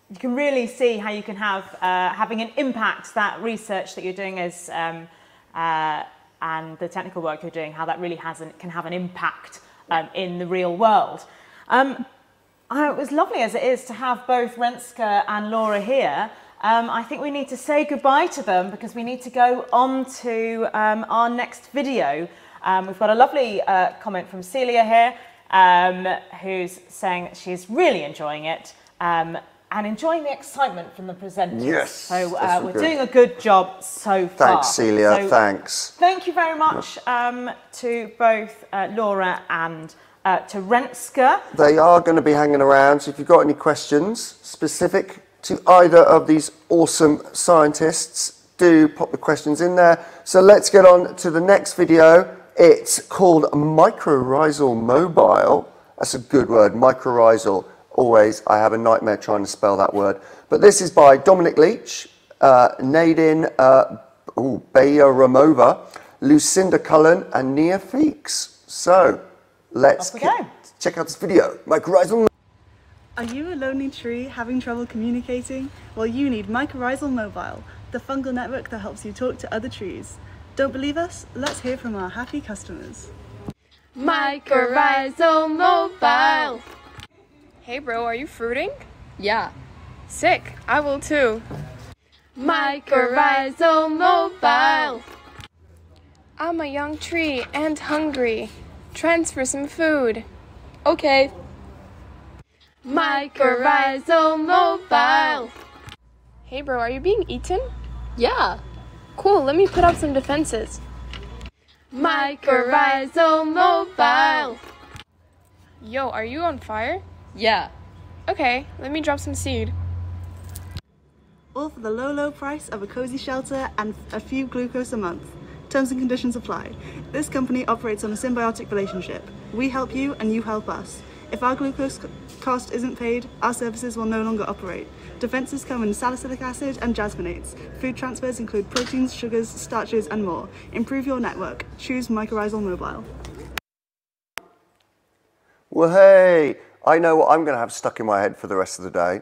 you can really see how you can have uh, having an impact that research that you're doing is um, uh, and the technical work you're doing, how that really has an, can have an impact um, in the real world. Um, it was lovely as it is to have both Renske and Laura here. Um, I think we need to say goodbye to them because we need to go on to um, our next video. Um, we've got a lovely uh, comment from Celia here um, who's saying that she's really enjoying it um, and enjoying the excitement from the presenters. Yes, So uh, we're good. doing a good job so far. Thanks, Celia. So Thanks. Thank you very much um, to both uh, Laura and uh, to Renske. They are going to be hanging around. So if you've got any questions specific to either of these awesome scientists, do pop the questions in there. So let's get on to the next video. It's called Mycorrhizal Mobile. That's a good word, mycorrhizal. Always, I have a nightmare trying to spell that word. But this is by Dominic Leach, uh, Nadine uh, ooh, Bayer-Ramova, Lucinda Cullen, and Nia Feeks. So let's check out this video. Mycorrhizal Are you a lonely tree having trouble communicating? Well, you need Mycorrhizal Mobile, the fungal network that helps you talk to other trees. Don't believe us? Let's hear from our happy customers. Mycorrhizal Mobile. Hey bro, are you fruiting? Yeah. Sick, I will too. Mycorrhizal Mobile. I'm a young tree and hungry. Transfer some food. Okay. Mycorrhizal Mobile. Hey bro, are you being eaten? Yeah. Cool, let me put up some defenses. Mycorrhizal Mobile. Yo, are you on fire? Yeah. Okay, let me drop some seed. All for the low, low price of a cozy shelter and a few glucose a month. Terms and conditions apply. This company operates on a symbiotic relationship. We help you and you help us. If our glucose cost isn't paid, our services will no longer operate. Defenses come in salicylic acid and jasmonates. Food transfers include proteins, sugars, starches, and more. Improve your network. Choose Mycorrhizal Mobile. Well, hey, I know what I'm going to have stuck in my head for the rest of the day.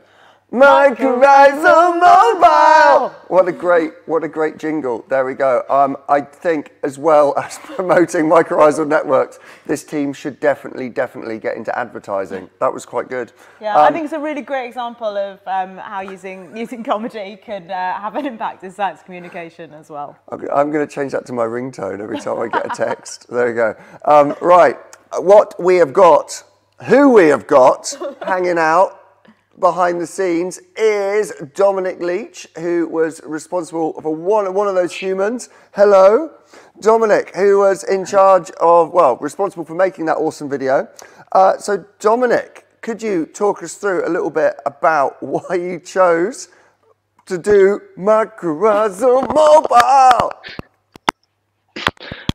Mycorrhizal Mobile! What a great, what a great jingle. There we go. Um, I think as well as promoting mycorrhizal networks, this team should definitely, definitely get into advertising. That was quite good. Yeah, I Um, think it's a really great example of um, how using using comedy can uh, have an impact in science communication as well. Okay, I'm going to change that to my ringtone every time I get a text. there we go. Um, right, what we have got, who we have got hanging out behind the scenes is Dominic Leach, who was responsible for one, one of those humans. Hello. Dominic, who was in charge of, well, responsible for making that awesome video. Uh, so, Dominic, could you talk us through a little bit about why you chose to do Mycorrhizal Mobile?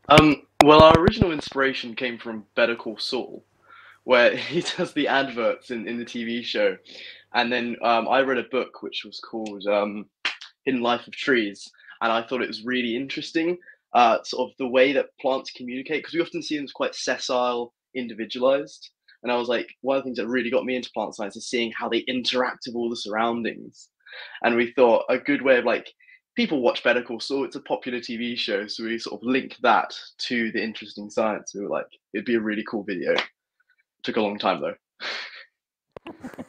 Um, well, our original inspiration came from Better Call Saul, where he does the adverts in, in the TV show. And then um, I read a book which was called um, Hidden Life of Trees, and I thought it was really interesting, uh, sort of the way that plants communicate, because we often see them as quite sessile, individualized. And I was like, one of the things that really got me into plant science is seeing how they interact with all the surroundings. And we thought a good way of like, people watch Better Call Saul, it's a popular TV show, so we sort of linked that to the interesting science. We were like, it'd be a really cool video. Took a long time though.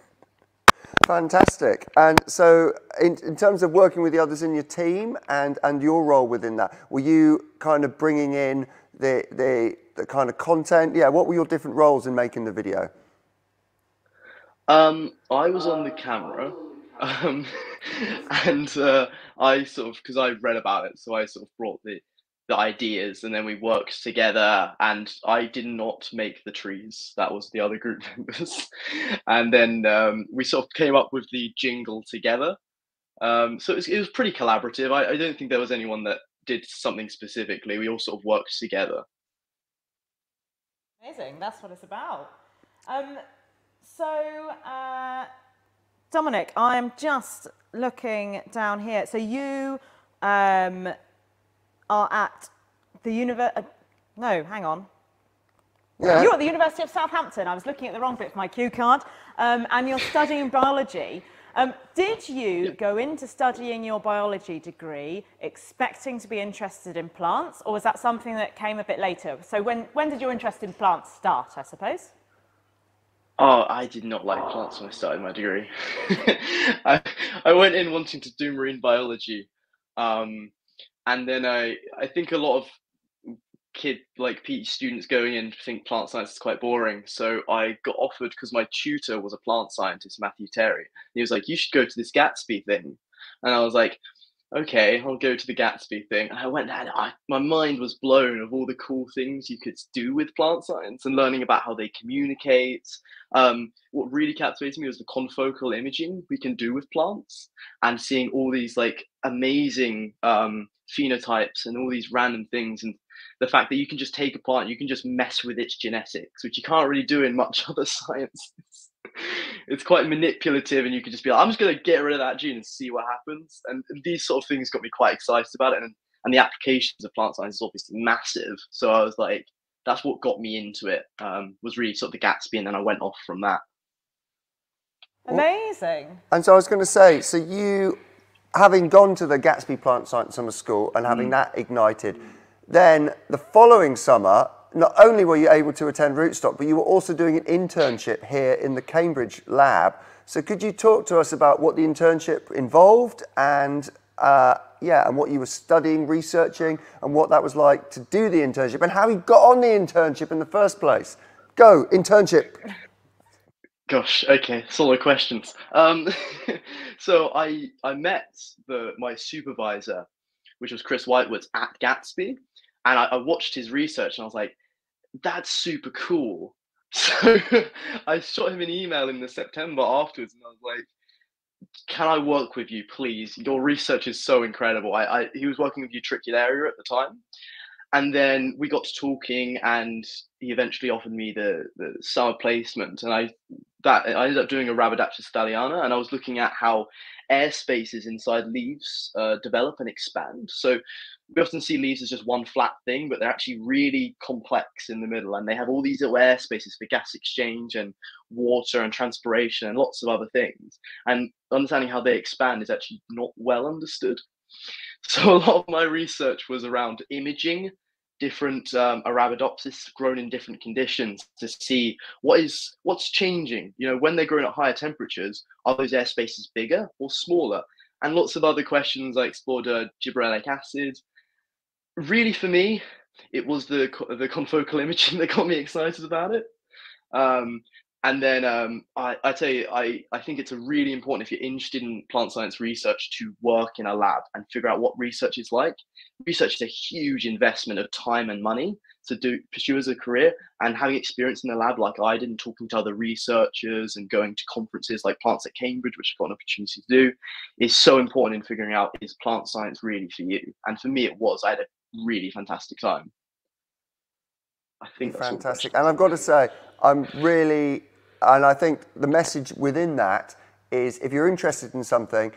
Fantastic. And so, in, in terms of working with the others in your team and, and your role within that, were you kind of bringing in the, the, the kind of content? Yeah, what were your different roles in making the video? Um, I was on the camera, um, and uh, I sort of because I read about it, so I sort of brought the the ideas, and then we worked together. And I did not make the trees; that was the other group members. and then um, we sort of came up with the jingle together. Um, so it was, it was pretty collaborative. I, I don't think there was anyone that did something specifically. We all sort of worked together. Amazing. That's what it's about. Um, so, uh, Dominic, I'm just looking down here. So you um, are at the university. Uh, no, hang on. Yeah. You're at the University of Southampton. I was looking at the wrong bit for my cue card. Um, and you're studying biology. Um, did you go into studying your biology degree expecting to be interested in plants, or was that something that came a bit later? So when, when did your interest in plants start, I suppose? Oh, I did not like plants when I started my degree. I, I went in wanting to do marine biology. Um, and then I, I think a lot of kid like PE students going in think plant science is quite boring. So I got offered because my tutor was a plant scientist, Matthew Terry. He was like, "You should go to this Gatsby thing," and I was like, "Okay, I'll go to the Gatsby thing." And I went and I, my mind was blown of all the cool things you could do with plant science and learning about how they communicate. Um, what really captivated me was the confocal imaging we can do with plants and seeing all these like amazing um, phenotypes and all these random things and the fact that you can just take a plant, you can just mess with its genetics, which you can't really do in much other science. It's quite manipulative, and you can just be like, I'm just going to get rid of that gene and see what happens. And these sort of things got me quite excited about it. And, and the applications of plant science is obviously massive. So I was like, that's what got me into it, um, was really sort of the Gatsby. And then I went off from that. Amazing. And so I was going to say, so you, having gone to the Gatsby Plant Science Summer School and having Mm. that ignited, then the following summer, not only were you able to attend Rootstock, but you were also doing an internship here in the Cambridge lab. So could you talk to us about what the internship involved and uh, yeah, and what you were studying, researching, and what that was like to do the internship, and how you got on the internship in the first place? Go internship. Gosh, okay, solo questions. Um, so I I met the my supervisor, which was Chris Whitewoods at Gatsby, and I, I watched his research and I was like, that's super cool. So I shot him an email in the September afterwards, and I was like, can I work with you, please? Your research is so incredible. I, I he was working with Utricularia at the time, and then we got to talking, and he eventually offered me the the summer placement, and I that I ended up doing Arabidopsis thaliana, and I was looking at how air spaces inside leaves uh, develop and expand. So we often see leaves as just one flat thing, but they're actually really complex in the middle, and they have all these little air spaces for gas exchange and water and transpiration and lots of other things. And understanding how they expand is actually not well understood. So a lot of my research was around imaging different um, Arabidopsis grown in different conditions to see what is what's changing. You know, when they're grown at higher temperatures, are those air spaces bigger or smaller? And lots of other questions. I explored uh, gibberellic acid. Really, for me, it was the the confocal imaging that got me excited about it. Um, and then um, I, I tell you, I, I think it's a really important if you're interested in plant science research to work in a lab and figure out what research is like. Research is a huge investment of time and money to do pursue as a career, and having experience in the lab like I did, and talking to other researchers and going to conferences like Plants at Cambridge, which I've got an opportunity to do, is so important in figuring out is plant science really for you? And for me, it was. I had a really fantastic time. I think that's Fantastic. And I've got to say, I'm really, and I think the message within that is if you're interested in something,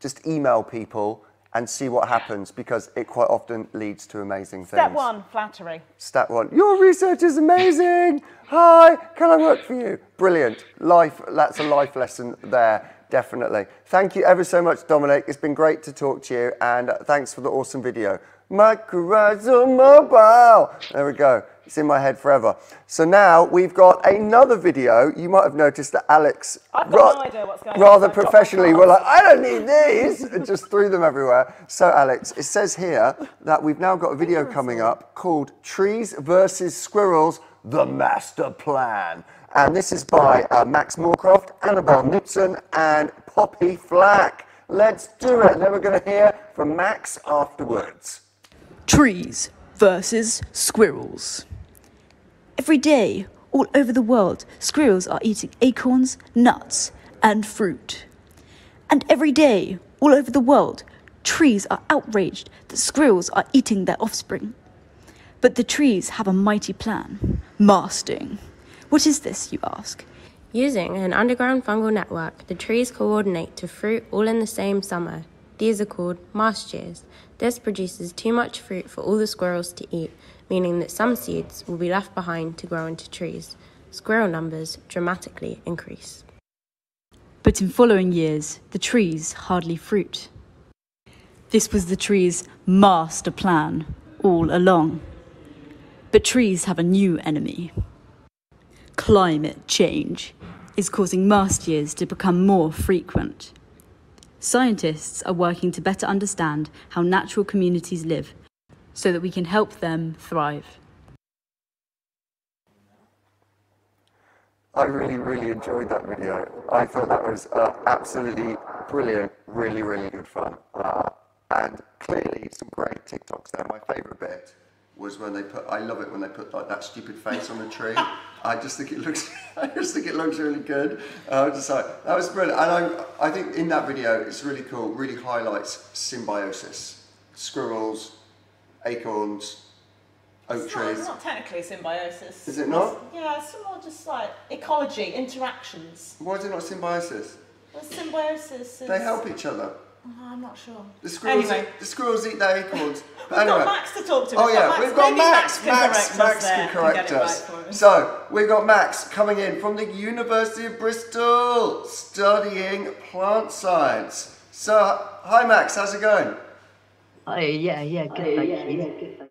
just email people and see what happens because it quite often leads to amazing things. Step one, flattery. Stat one, your research is amazing. Hi, can I work for you? Brilliant. Life, that's a life lesson there, definitely. Thank you ever so much, Dominic. It's been great to talk to you and thanks for the awesome video. Mycorrhizal mobile. There we go. It's in my head forever. So now we've got another video. You might have noticed that Alex, got no idea what's going rather so I've got my professionally, were like, I don't need these, and just threw them everywhere. So Alex, it says here that we've now got a video coming up called Trees versus Squirrels, the Master Plan. And this is by uh, Max Moorcroft, Annabelle Knudsen, and Poppy Flack. Let's do it. Then we're going to hear from Max afterwards. Trees versus squirrels. Every day, all over the world, squirrels are eating acorns, nuts, and fruit. And every day, all over the world, trees are outraged that squirrels are eating their offspring. But the trees have a mighty plan masting. What is this, you ask? Using an underground fungal network, the trees coordinate to fruit all in the same summer. These are called mast years. This produces too much fruit for all the squirrels to eat, meaning that some seeds will be left behind to grow into trees. Squirrel numbers dramatically increase. But in following years, the trees hardly fruit. This was the trees' master plan all along. But trees have a new enemy. Climate change is causing mast years to become more frequent. Scientists are working to better understand how natural communities live so that we can help them thrive. I really, really enjoyed that video. I thought that was uh, absolutely brilliant, really, really good fun. Uh, and clearly some great TikToks there. My favourite bit was when they put, I love it when they put like that stupid face on the tree. I just think it looks, I just think it looks really good. I was just like, that was brilliant. And I, I think in that video, it's really cool, really highlights symbiosis. Squirrels, acorns, oak It's not, trees. it's not technically symbiosis. Is it not? Yeah, it's more just like ecology, interactions. Why is it not symbiosis? Well, symbiosis is... They help each other. Oh, I'm not sure. The squirrels, Anyway. eat, the squirrels eat their acorns. We've got Max to talk to. Oh We've yeah, Max. we've got Maybe Max. can Max, correct Max us can correct get it right us. So we've got Max coming in from the University of Bristol, studying plant science. So hi Max, how's it going? Hi, yeah, yeah, good, thank you.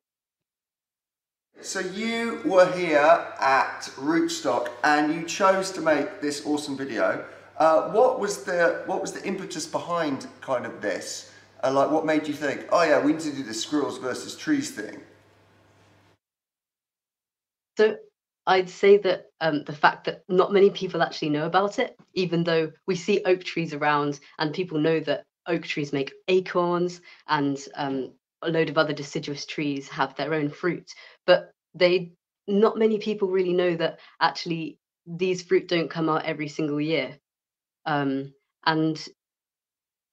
So you were here at Rootstock and you chose to make this awesome video. Uh, what was the what was the impetus behind kind of this? Uh, like what made you think, oh yeah, we need to do the squirrels versus trees thing? So I'd say that um, the fact that not many people actually know about it, even though we see oak trees around and people know that oak trees make acorns and um, a load of other deciduous trees have their own fruit, but they not many people really know that actually these fruit don't come out every single year. Um, and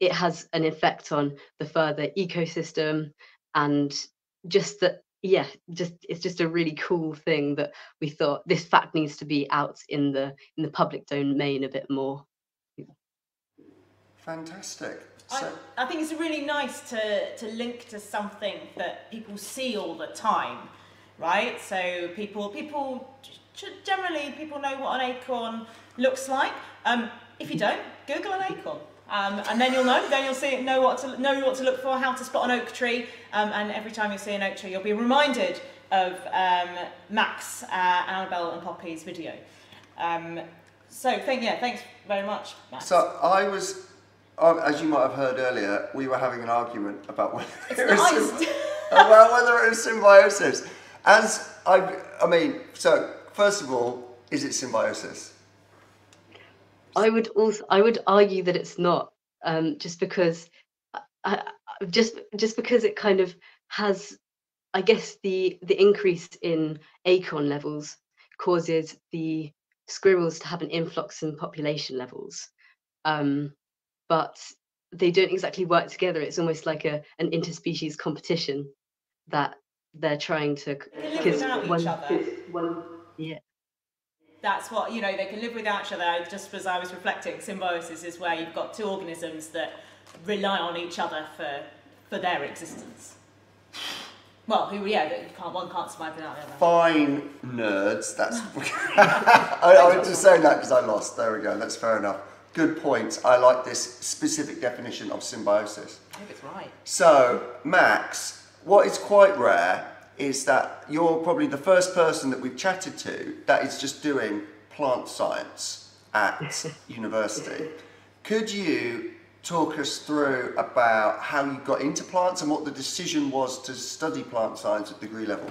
it has an effect on the further ecosystem and just that yeah just it's just a really cool thing that we thought this fact needs to be out in the in the public domain a bit more Fantastic. I, So, I think it's really nice to, to link to something that people see all the time, right? So people people generally people know what an acorn looks like. Um, if you don't, Google an acorn. Um, and then you'll know. Then you'll see know what to know what to look for, how to spot an oak tree, um, and every time you see an oak tree, you'll be reminded of um, Max, uh, Annabelle, and Poppy's video. Um, so thank yeah, thanks very much, Max. so I was, uh, as you might have heard earlier, we were having an argument about whether It's it was about whether it was symbiosis. As I, I mean, so first of all, is it symbiosis? I would also i would argue that it's not um just because I, I, just just because it kind of has i guess the the increase in acorn levels causes the squirrels to have an influx in population levels. Um but they don't exactly work together. It's almost like a an interspecies competition that they're trying to They live without each other. one yeah That's what, you know, they can live without each other. Just as I was reflecting, symbiosis is where you've got two organisms that rely on each other for, for their existence. Well, who, yeah, you can't, one can't survive without the other. Fine, nerds. That's. I, I was just saying that because I lost. There we go. That's fair enough. Good point. I like this specific definition of symbiosis. I think it's right. So, Max, what is quite rare is that you're probably the first person that we've chatted to that is just doing plant science at university. Could you talk us through about how you got into plants and what the decision was to study plant science at degree level?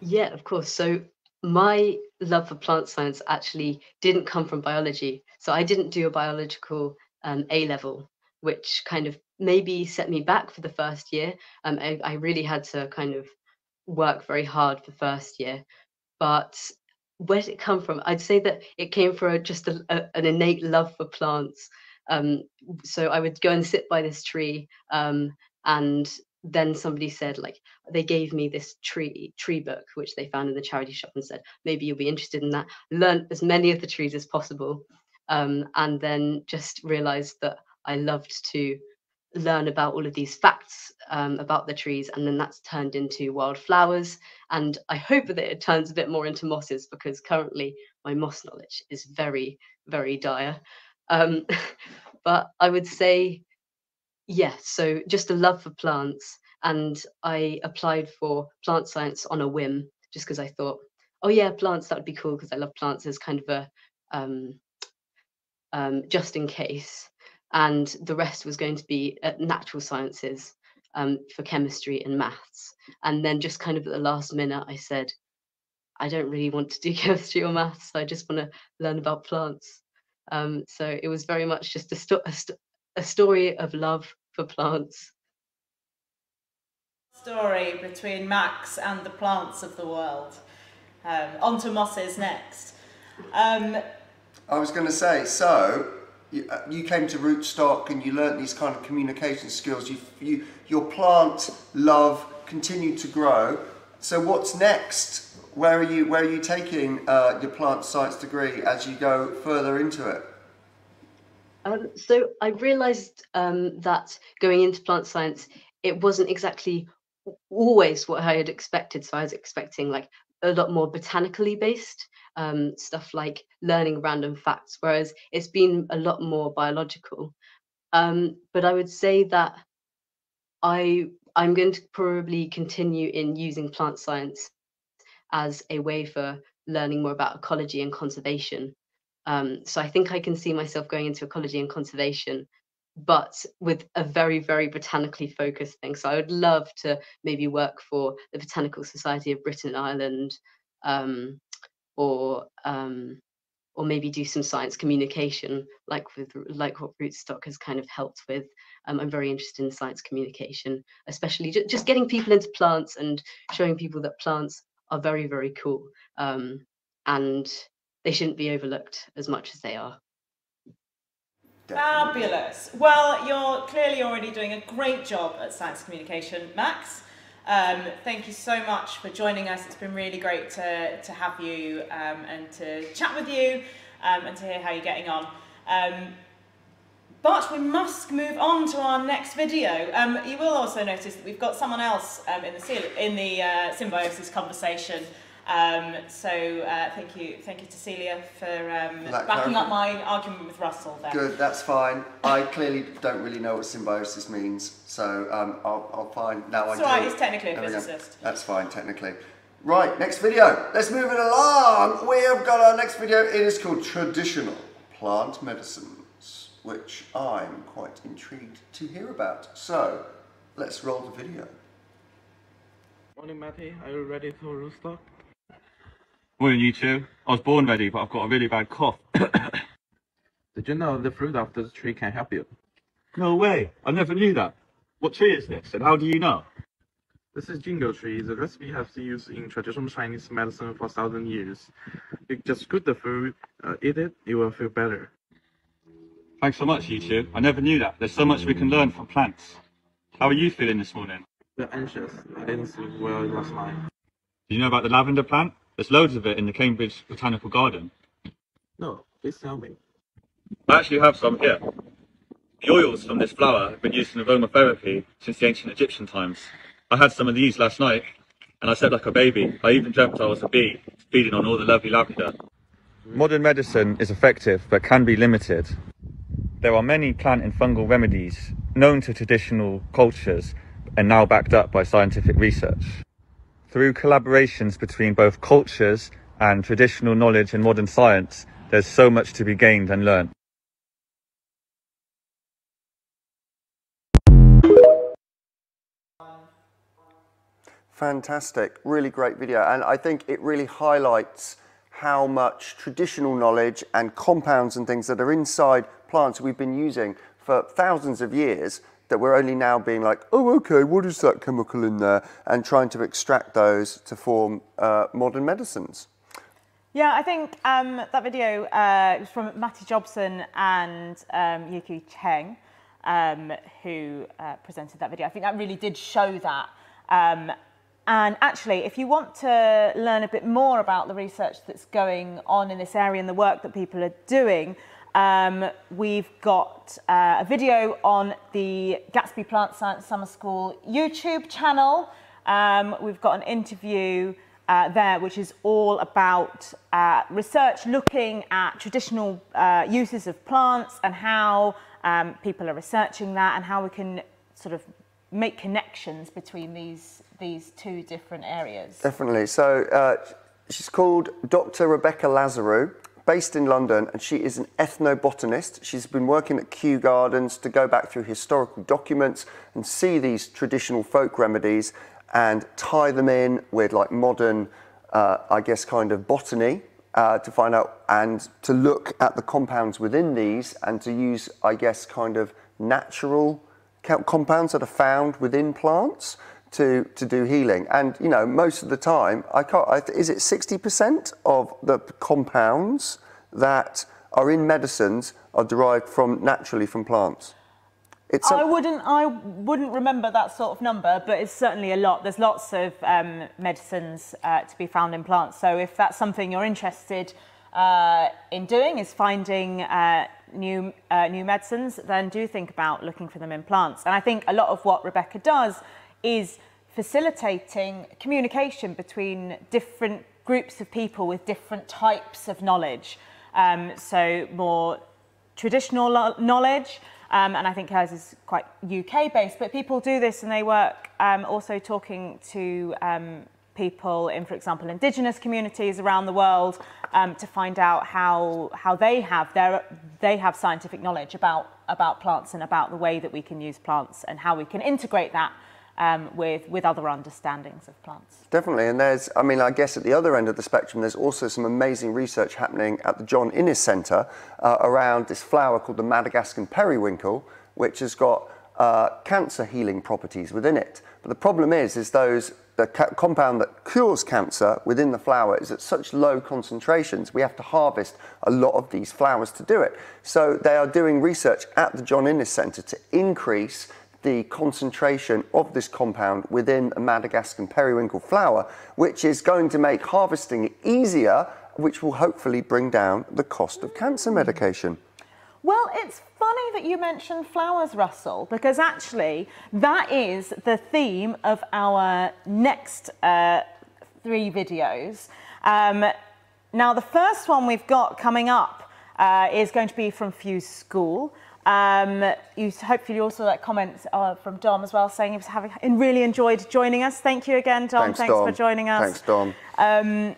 Yeah, of course. So my love for plant science actually didn't come from biology. So I didn't do a biological um, A level, which kind of maybe set me back for the first year. Um, I, I really had to kind of work very hard for first year. But where did it come from? I'd say that it came from just a, a, an innate love for plants Um, so I would go and sit by this tree, um, and then somebody said like they gave me this tree tree book which they found in the charity shop and said maybe you'll be interested in that. Learn as many of the trees as possible, um, and then just realized that I loved to learn about all of these facts um, about the trees and then that's turned into wildflowers and i hope that it turns a bit more into mosses because currently my moss knowledge is very very dire. Um, but i would say yeah so just a love for plants. And i applied for plant science on a whim just because i thought oh yeah plants that would be cool because i love plants as kind of a um, um, just in case and the rest was going to be uh, natural sciences um, for chemistry and maths. And then just kind of at the last minute, I said, I don't really want to do chemistry or maths. I just want to learn about plants. Um, so it was very much just a, sto- a, sto- a story of love for plants. Story between Max and the plants of the world. Um, on to mosses next. Um, I was going to say, so you, uh, you came to Rootstock and you learnt these kind of communication skills. You, you, your plant love continued to grow. So what's next? Where are you? Where are you taking uh, your plant science degree as you go further into it? Um, so I realised um, that going into plant science, it wasn't exactly always what I had expected. So I was expecting like a lot more botanically based um, stuff like learning random facts, whereas it's been a lot more biological. Um, but I would say that I I'm going to probably continue in using plant science as a way for learning more about ecology and conservation. Um, so I think I can see myself going into ecology and conservation, but with a very, very botanically focused thing. So I would love to maybe work for the Botanical Society of Britain and Ireland, um, or um, or maybe do some science communication like with like what rootstock has kind of helped with um, i'm very interested in science communication especially just, just getting people into plants and showing people that plants are very very cool um, and they shouldn't be overlooked as much as they are Fabulous. Well, you're clearly already doing a great job at science communication, Max. Um, thank you so much for joining us. It's been really great to, to have you um, and to chat with you um, and to hear how you're getting on. Um, but we must move on to our next video. Um, you will also notice that we've got someone else um, in the, in the uh, symbiosis conversation um, so uh, thank you, thank you to Celia for um, backing up my argument with Russell there. Good, that's fine. I clearly don't really know what symbiosis means, so um, I'll, I'll find now. It's I alright, do. he's technically a There we physicist. That's fine, technically. Right, next video. Let's move it along. We have got our next video. It is called Traditional Plant Medicines, which I'm quite intrigued to hear about. So, let's roll the video. Morning, Matty. Are you ready for Rootstock? Morning, you two. I was born ready, but I've got a really bad cough. Did you know the fruit of this tree can help you? no way. I never knew that. What tree is this, and how do you know? This is ginkgo tree. The recipe has been used in traditional Chinese medicine for thousand years. You just cook the fruit, uh, eat it, you will feel better. Thanks so much, you two. I never knew that. There's so much we can learn from plants. How are you feeling this morning? Feel anxious. I didn't sleep well last night. Do you know about the lavender plant? There's loads of it in the Cambridge Botanical Garden. No, please tell me. I actually have some here. The oils from this flower have been used in aromatherapy since the ancient Egyptian times. I had some of these last night, and I slept like a baby. I even dreamt I was a bee, feeding on all the lovely lavender. Modern medicine is effective, but can be limited. There are many plant and fungal remedies known to traditional cultures and now backed up by scientific research. Through collaborations between both cultures and traditional knowledge and modern science, there's so much to be gained and learned. Fantastic, really great video. And I think it really highlights how much traditional knowledge and compounds and things that are inside plants we've been using for thousands of years that we're only now being like, oh, okay, what is that chemical in there? And trying to extract those to form uh, modern medicines. Yeah, I think um, that video uh, was from Matty Jobson and um, Yuki Cheng, um, who uh, presented that video. I think that really did show that. Um, and actually, if you want to learn a bit more about the research that's going on in this area and the work that people are doing, um, we've got uh, a video on the Gatsby Plant Science Summer School YouTube channel. Um, we've got an interview uh, there, which is all about uh, research looking at traditional uh, uses of plants and how um, people are researching that and how we can sort of make connections between these these two different areas. Definitely. So uh, she's called Dr. Rebecca Lazarou, based in London, and she is an ethnobotanist. She's been working at Kew Gardens to go back through historical documents and see these traditional folk remedies and tie them in with like modern, uh, I guess, kind of botany uh, to find out and to look at the compounds within these and to use, I guess, kind of natural compounds that are found within plants to, to do healing. And, you know, most of the time, I can't, I, is it 60% of the compounds that are in medicines are derived from naturally from plants? It's I wouldn't, I wouldn't remember that sort of number, but it's certainly a lot. There's lots of um, medicines uh, to be found in plants. So if that's something you're interested uh, in doing, is finding uh, new uh, new medicines, then do think about looking for them in plants. And I think a lot of what Rebecca does is facilitating communication between different groups of people with different types of knowledge. Um, so more traditional knowledge, um, and I think hers is quite UK based, but people do this and they work um, also talking to um, people in, for example, indigenous communities around the world um, to find out how, how they have their, they have scientific knowledge about, about plants and about the way that we can use plants and how we can integrate that um, with, with other understandings of plants. Definitely, and there's, I mean, I guess at the other end of the spectrum, there's also some amazing research happening at the John Innes Centre uh, around this flower called the Madagascan periwinkle, which has got uh, cancer healing properties within it. But the problem is, is those the compound that cures cancer within the flower is at such low concentrations, we have to harvest a lot of these flowers to do it. So they are doing research at the John Innes Centre to increase the concentration of this compound within a Madagascan periwinkle flower, which is going to make harvesting easier, which will hopefully bring down the cost of cancer medication. Well, it's funny that you mentioned flowers, Russell, because actually that is the theme of our next uh, three videos. Um, now, the first one we've got coming up uh, is going to be from Fuse School. Um, you hopefully also like comments uh, from Dom as well, saying he was having and really enjoyed joining us. Thank you again, Dom. Thanks, Thanks Dom. for joining us. Thanks, Dom. Um,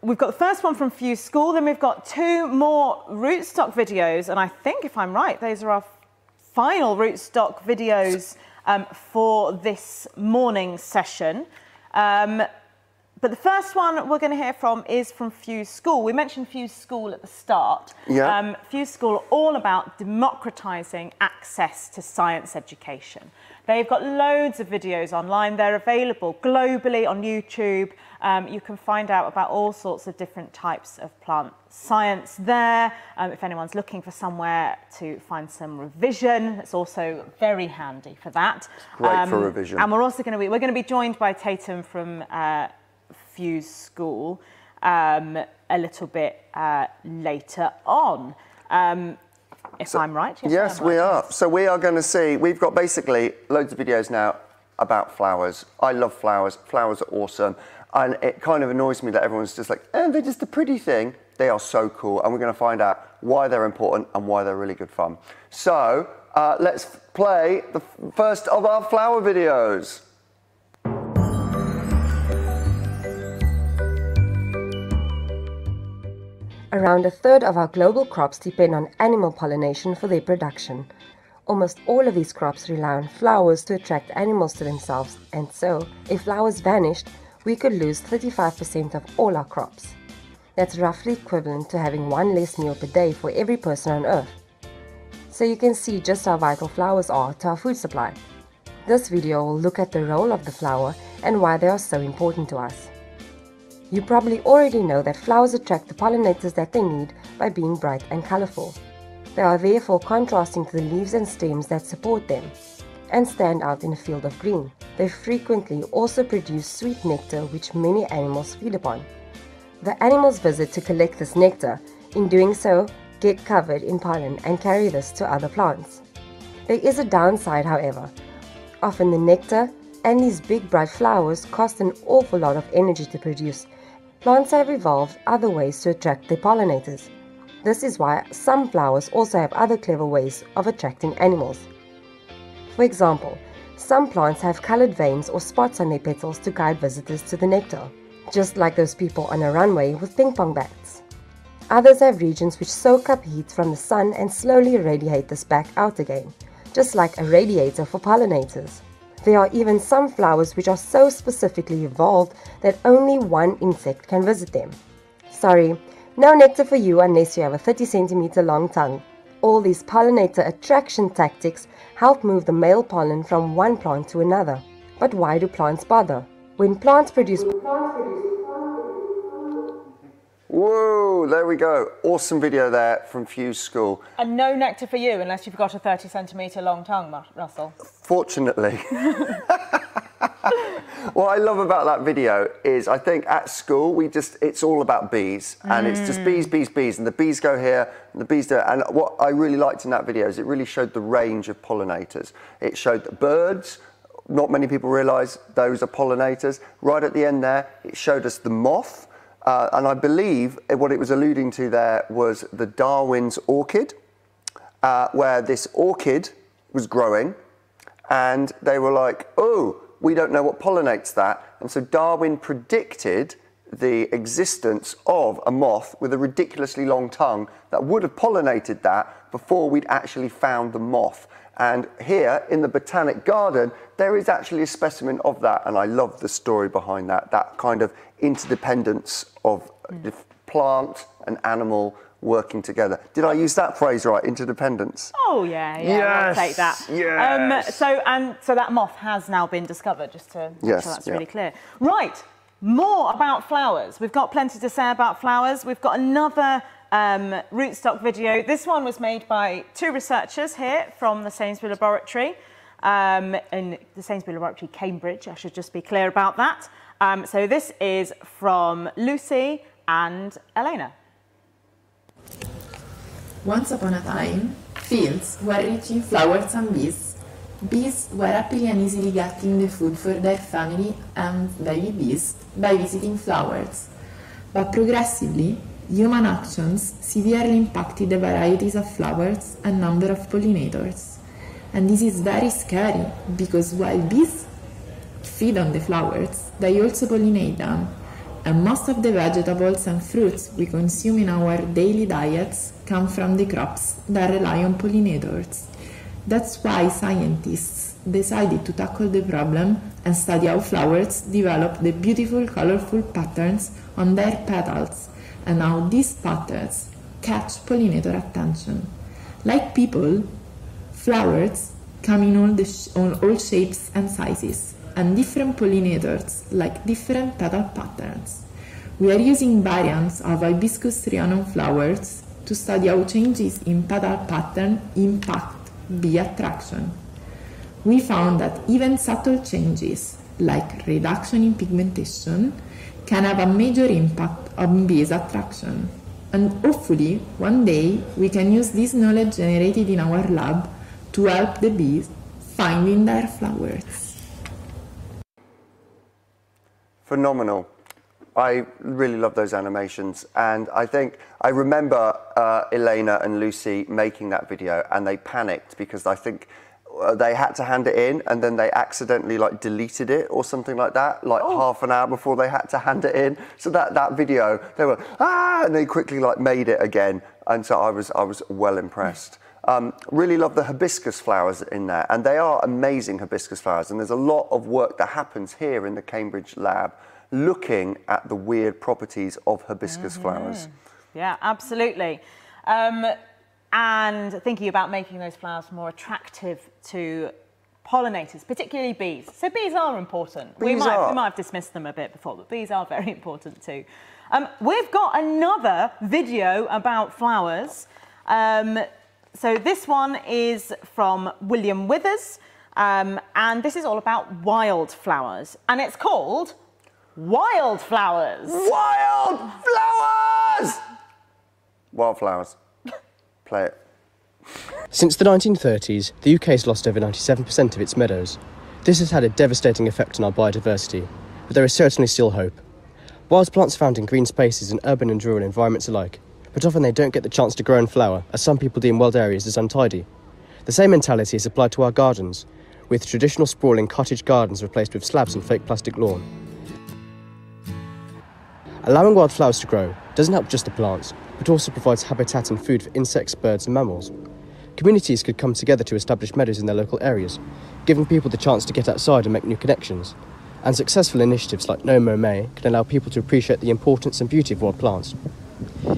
we've got the first one from Fuse School, then we've got two more rootstock videos, and I think if I'm right, those are our final rootstock videos um, for this morning session. Um, but the first one we're going to hear from is from Fuse School. We mentioned Fuse School at the start. Yeah. Um, Fuse School all about democratising access to science education. They've got loads of videos online. They're available globally on YouTube. Um, you can find out about all sorts of different types of plant science there. Um, if anyone's looking for somewhere to find some revision, it's also very handy for that. It's great for revision. And we're also going to be we're going to be joined by Tatum from. Uh, Fuse School um, a little bit uh, later on. Um, if so, I'm right. Yes, yes we right. are. So we are going to see, we've got basically loads of videos now about flowers. I love flowers. Flowers are awesome. And it kind of annoys me that everyone's just like, oh, they're just a pretty thing. They are so cool. And we're going to find out why they're important and why they're really good fun. So uh, let's play the first of our flower videos. Around a third of our global crops depend on animal pollination for their production. Almost all of these crops rely on flowers to attract animals to themselves, and so, if flowers vanished, we could lose 35% of all our crops. That's roughly equivalent to having one less meal per day for every person on Earth. So you can see just how vital flowers are to our food supply. This video will look at the role of the flower and why they are so important to us. You probably already know that flowers attract the pollinators that they need by being bright and colorful. They are therefore contrasting to the leaves and stems that support them and stand out in a field of green. They frequently also produce sweet nectar which many animals feed upon. The animals visit to collect this nectar. In doing so, get covered in pollen and carry this to other plants. There is a downside, however. Often the nectar and these big bright flowers cost an awful lot of energy to produce. Plants have evolved other ways to attract their pollinators. This is why some flowers also have other clever ways of attracting animals. For example, some plants have colored veins or spots on their petals to guide visitors to the nectar, just like those people on a runway with ping pong bats. Others have regions which soak up heat from the sun and slowly radiate this back out again, just like a radiator for pollinators. There are even some flowers which are so specifically evolved that only one insect can visit them. Sorry, no nectar for you unless you have a 30 centimeter long tongue. All these pollinator attraction tactics help move the male pollen from one plant to another. But why do plants bother? When plants produce Whoa, there we go. Awesome video there from Fuse School. And no nectar for you unless you've got a 30 centimetre long tongue, Russell. Fortunately. what I love about that video is I think at school we just it's all about bees and it's just Mm. bees, bees, bees, and the bees go here and the bees there. And what I really liked in that video is it really showed the range of pollinators. It showed the birds. Not many people realise those are pollinators. Right at the end there, it showed us the moth. Uh, and I believe what it was alluding to there was the Darwin's orchid, uh, where this orchid was growing and they were like, oh, we don't know what pollinates that. And so Darwin predicted the existence of a moth with a ridiculously long tongue that would have pollinated that before we'd actually found the moth. And here in the Botanic Garden, there is actually a specimen of that. And I love the story behind that, that kind of interdependence of the plant and animal working together. Did I use that phrase right? Interdependence. Oh yeah, yeah, I'll take that. Yes. Um, so and so that moth has now been discovered. Just to make Yes, sure that's yeah. really clear. Right, more about flowers. We've got plenty to say about flowers. We've got another um, rootstock video. This one was made by two researchers here from the Sainsbury Laboratory. Um, in the Sainsbury Laboratory, Cambridge, I should just be clear about that. Um, so this is from Lucy and Elena. Once upon a time, fields were rich in flowers and bees. Bees were happily and easily getting the food for their family and baby bees by visiting flowers. But progressively, human actions severely impacted the varieties of flowers and number of pollinators. And this is very scary because while bees feed on the flowers, they also pollinate them. And most of the vegetables and fruits we consume in our daily diets come from the crops that rely on pollinators. That's why scientists decided to tackle the problem and study how flowers develop the beautiful, colorful patterns on their petals and how these patterns catch pollinator attention. Like people, flowers come in all, the sh- all, shapes and sizes, and different pollinators like different petal patterns. We are using variants of hibiscus trionum flowers to study how changes in petal pattern impact bee attraction. We found that even subtle changes, like reduction in pigmentation, can have a major impact on bees' attraction. And hopefully, one day, we can use this knowledge generated in our lab to help the bees finding their flowers. Phenomenal. I really love those animations. And I think I remember uh, Elena and Lucy making that video and they panicked because I think they had to hand it in and then they accidentally like deleted it or something like that, like half an hour before they had to hand it in. So that, that video, they were, ah, and they quickly like made it again. And so I was, I was well impressed. Um, really love the hibiscus flowers in there, and they are amazing hibiscus flowers. And there's a lot of work that happens here in the Cambridge lab looking at the weird properties of hibiscus flowers. Yeah, absolutely. Um, and thinking about making those flowers more attractive to pollinators, particularly bees. So bees are important. we, Bees might, are. we might have dismissed them a bit before, but bees are very important too. Um, we've got another video about flowers. Um, so this one is from William Withers, um, and this is all about wildflowers, and it's called Wildflowers. Wildflowers! Wildflowers. Play it. Since the 1930s, the UK has lost over 97% of its meadows. This has had a devastating effect on our biodiversity, but there is certainly still hope. Wild plants are found in green spaces in urban and rural environments alike, but often they don't get the chance to grow and flower, as some people deem wild areas as untidy. The same mentality is applied to our gardens, with traditional sprawling cottage gardens replaced with slabs and fake plastic lawn. Allowing wildflowers to grow doesn't help just the plants, but also provides habitat and food for insects, birds, and mammals. Communities could come together to establish meadows in their local areas, giving people the chance to get outside and make new connections. And successful initiatives like No Mow May can allow people to appreciate the importance and beauty of wild plants.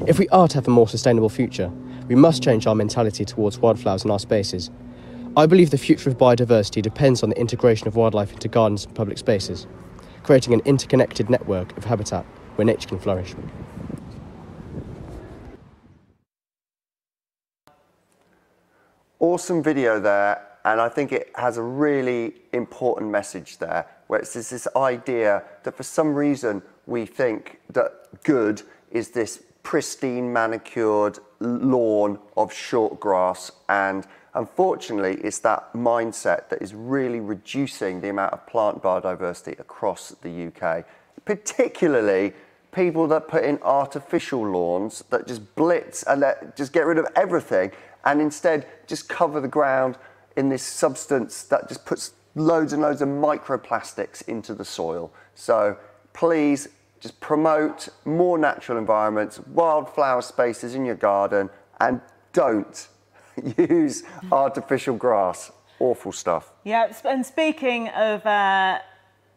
If we are to have a more sustainable future, we must change our mentality towards wildflowers in our spaces. I believe the future of biodiversity depends on the integration of wildlife into gardens and public spaces, creating an interconnected network of habitat where nature can flourish. Awesome video there, and I think it has a really important message there, where it's this, idea that for some reason we think that good is this pristine, manicured lawn of short grass, and unfortunately, it's that mindset that is really reducing the amount of plant biodiversity across the UK, particularly people that put in artificial lawns that just blitz and that just get rid of everything and instead just cover the ground in this substance that just puts loads and loads of microplastics into the soil. So please just promote more natural environments, wildflower spaces in your garden, and don't use artificial grass. Awful stuff. Yeah, and speaking of uh,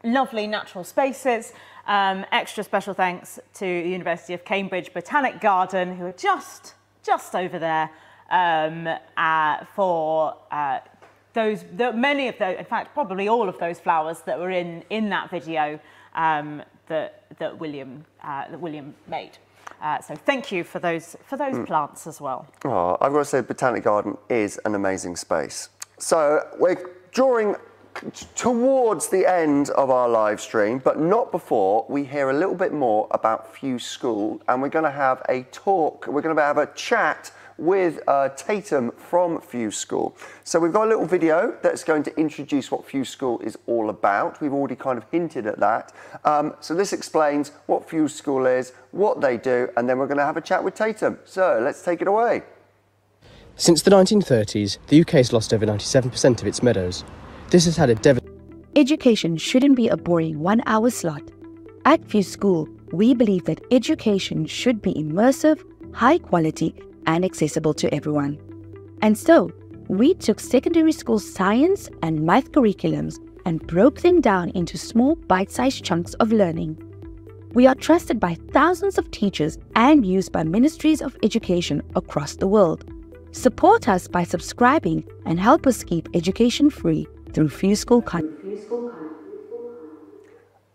lovely natural spaces, um, extra special thanks to the University of Cambridge Botanic Garden, who are just just over there um, uh, for uh, those the, many of those, in fact, probably all of those flowers that were in in that video um, that that William uh, that William made. Uh, so thank you for those for those Mm. plants as well. Oh, I've got to say, Botanic Garden is an amazing space. So we're drawing towards the end of our live stream, but not before we hear a little bit more about Fuse School, and we're going to have a talk. We're going to have a chat with uh, Tatum from Fuse School. So we've got a little video that's going to introduce what Fuse School is all about. We've already kind of hinted at that. Um, so this explains what Fuse School is, what they do, and then we're going to have a chat with Tatum. So let's take it away. Since the 1930s, the UK has lost over 97% of its meadows. This has had a devastating Education shouldn't be a boring one hour slot. At Fuse School, we believe that education should be immersive, high quality, and accessible to everyone. And so, we took secondary school science and math curriculums and broke them down into small bite sized chunks of learning. We are trusted by thousands of teachers and used by ministries of education across the world. Support us by subscribing and help us keep education free through Fuse School.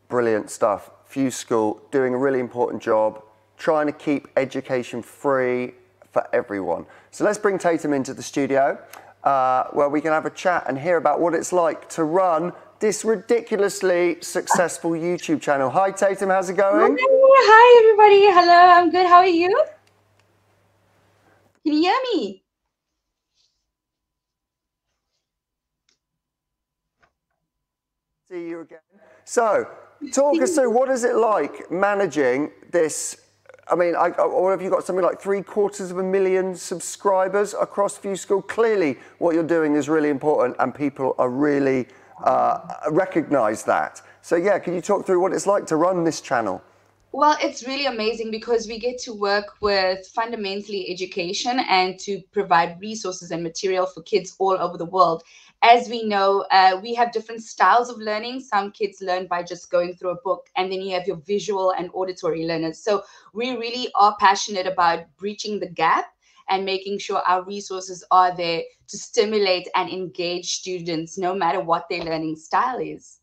Brilliant stuff. Fuse School doing a really important job, trying to keep education free for everyone. So let's bring Tatum into the studio uh, where we can have a chat and hear about what it's like to run this ridiculously successful YouTube channel. Hi, Tatum, how's it going? Hi, everybody. Hello, I'm good. How are you? Can you hear me? See you again. So, talk us through what is it like managing this? I mean, I, or have you got something like three quarters of a million subscribers across Fuse School? Clearly, what you're doing is really important, and people are really uh, recognise that. So, yeah, can you talk through what it's like to run this channel? Well, it's really amazing because we get to work with fundamentally education and to provide resources and material for kids all over the world. As we know, uh, we have different styles of learning. Some kids learn by just going through a book, and then you have your visual and auditory learners. So we really are passionate about breaching the gap and making sure our resources are there to stimulate and engage students no matter what their learning style is.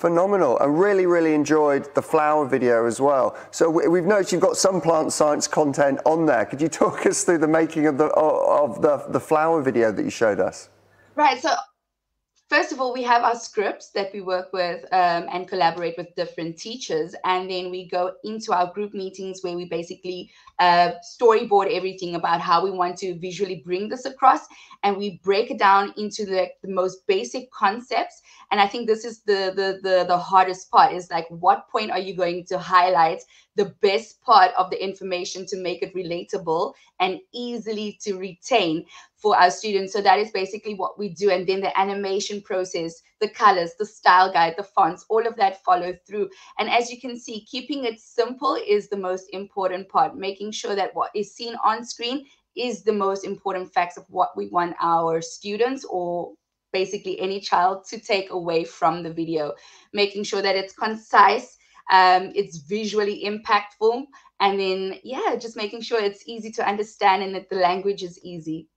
Phenomenal. I really, really enjoyed the flower video as well. So we've noticed you've got some plant science content on there. Could you talk us through the making of the of the, the flower video that you showed us? Right. So first of all, we have our scripts that we work with um, and collaborate with different teachers. And then we go into our group meetings where we basically uh, storyboard everything about how we want to visually bring this across. And we break it down into the, the most basic concepts. And I think this is the, the, the, the hardest part is like, what point are you going to highlight the best part of the information to make it relatable and easily to retain for our students. So that is basically what we do. And then the animation process, the colors, the style guide, the fonts, all of that follow through. And as you can see, keeping it simple is the most important part, making sure that what is seen on screen is the most important facts of what we want our students or basically any child to take away from the video, making sure that it's concise, um, it's visually impactful, and then, yeah, just making sure it's easy to understand and that the language is easy.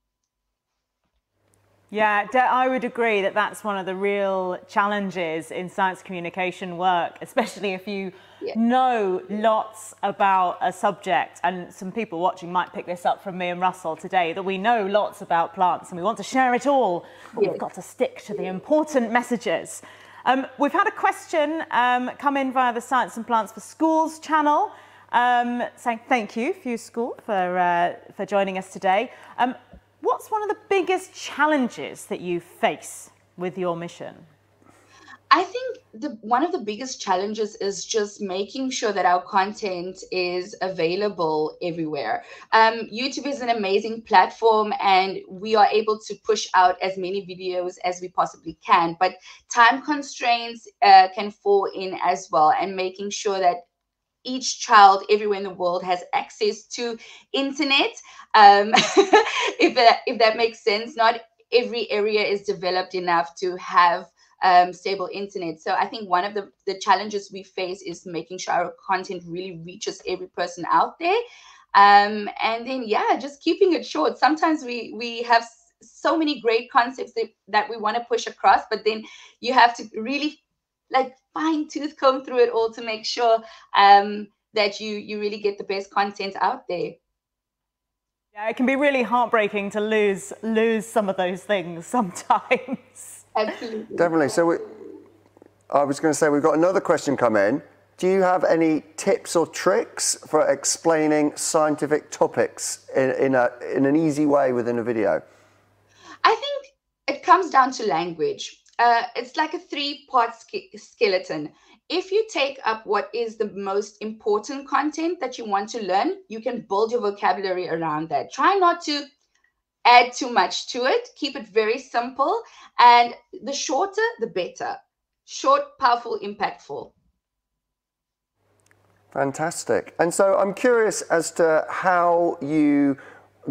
Yeah, I would agree that that's one of the real challenges in science communication work, especially if you yeah. know lots about a subject. And some people watching might pick this up from me and Russell today that we know lots about plants and we want to share it all, but we've got to stick to the important messages. Um, we've had a question um, come in via the Science and Plants for Schools channel. Um, saying thank you, Fuse School, for, uh, for joining us today. Um, What's one of the biggest challenges that you face with your mission? I think the one of the biggest challenges is just making sure that our content is available everywhere. Um, YouTube is an amazing platform, and we are able to push out as many videos as we possibly can. But time constraints uh, can fall in as well, and making sure that each child everywhere in the world has access to internet um, if that if that makes sense. Not every area is developed enough to have um, stable internet. So i think one of the, the challenges we face is making sure our content really reaches every person out there. Um, and then yeah just keeping it short. Sometimes we we have so many great concepts that, that we want to push across but then you have to really like fine tooth comb through it all to make sure um, that you you really get the best content out there. Yeah, it can be really heartbreaking to lose lose some of those things sometimes. Absolutely. Definitely. So we, I was going to say we've got another question come in. Do you have any tips or tricks for explaining scientific topics in, in, a, in an easy way within a video? I think it comes down to language uh, it's like a three part ske- skeleton. If you take up what is the most important content that you want to learn, you can build your vocabulary around that. Try not to add too much to it, keep it very simple, and the shorter, the better. Short, powerful, impactful. Fantastic. And so I'm curious as to how you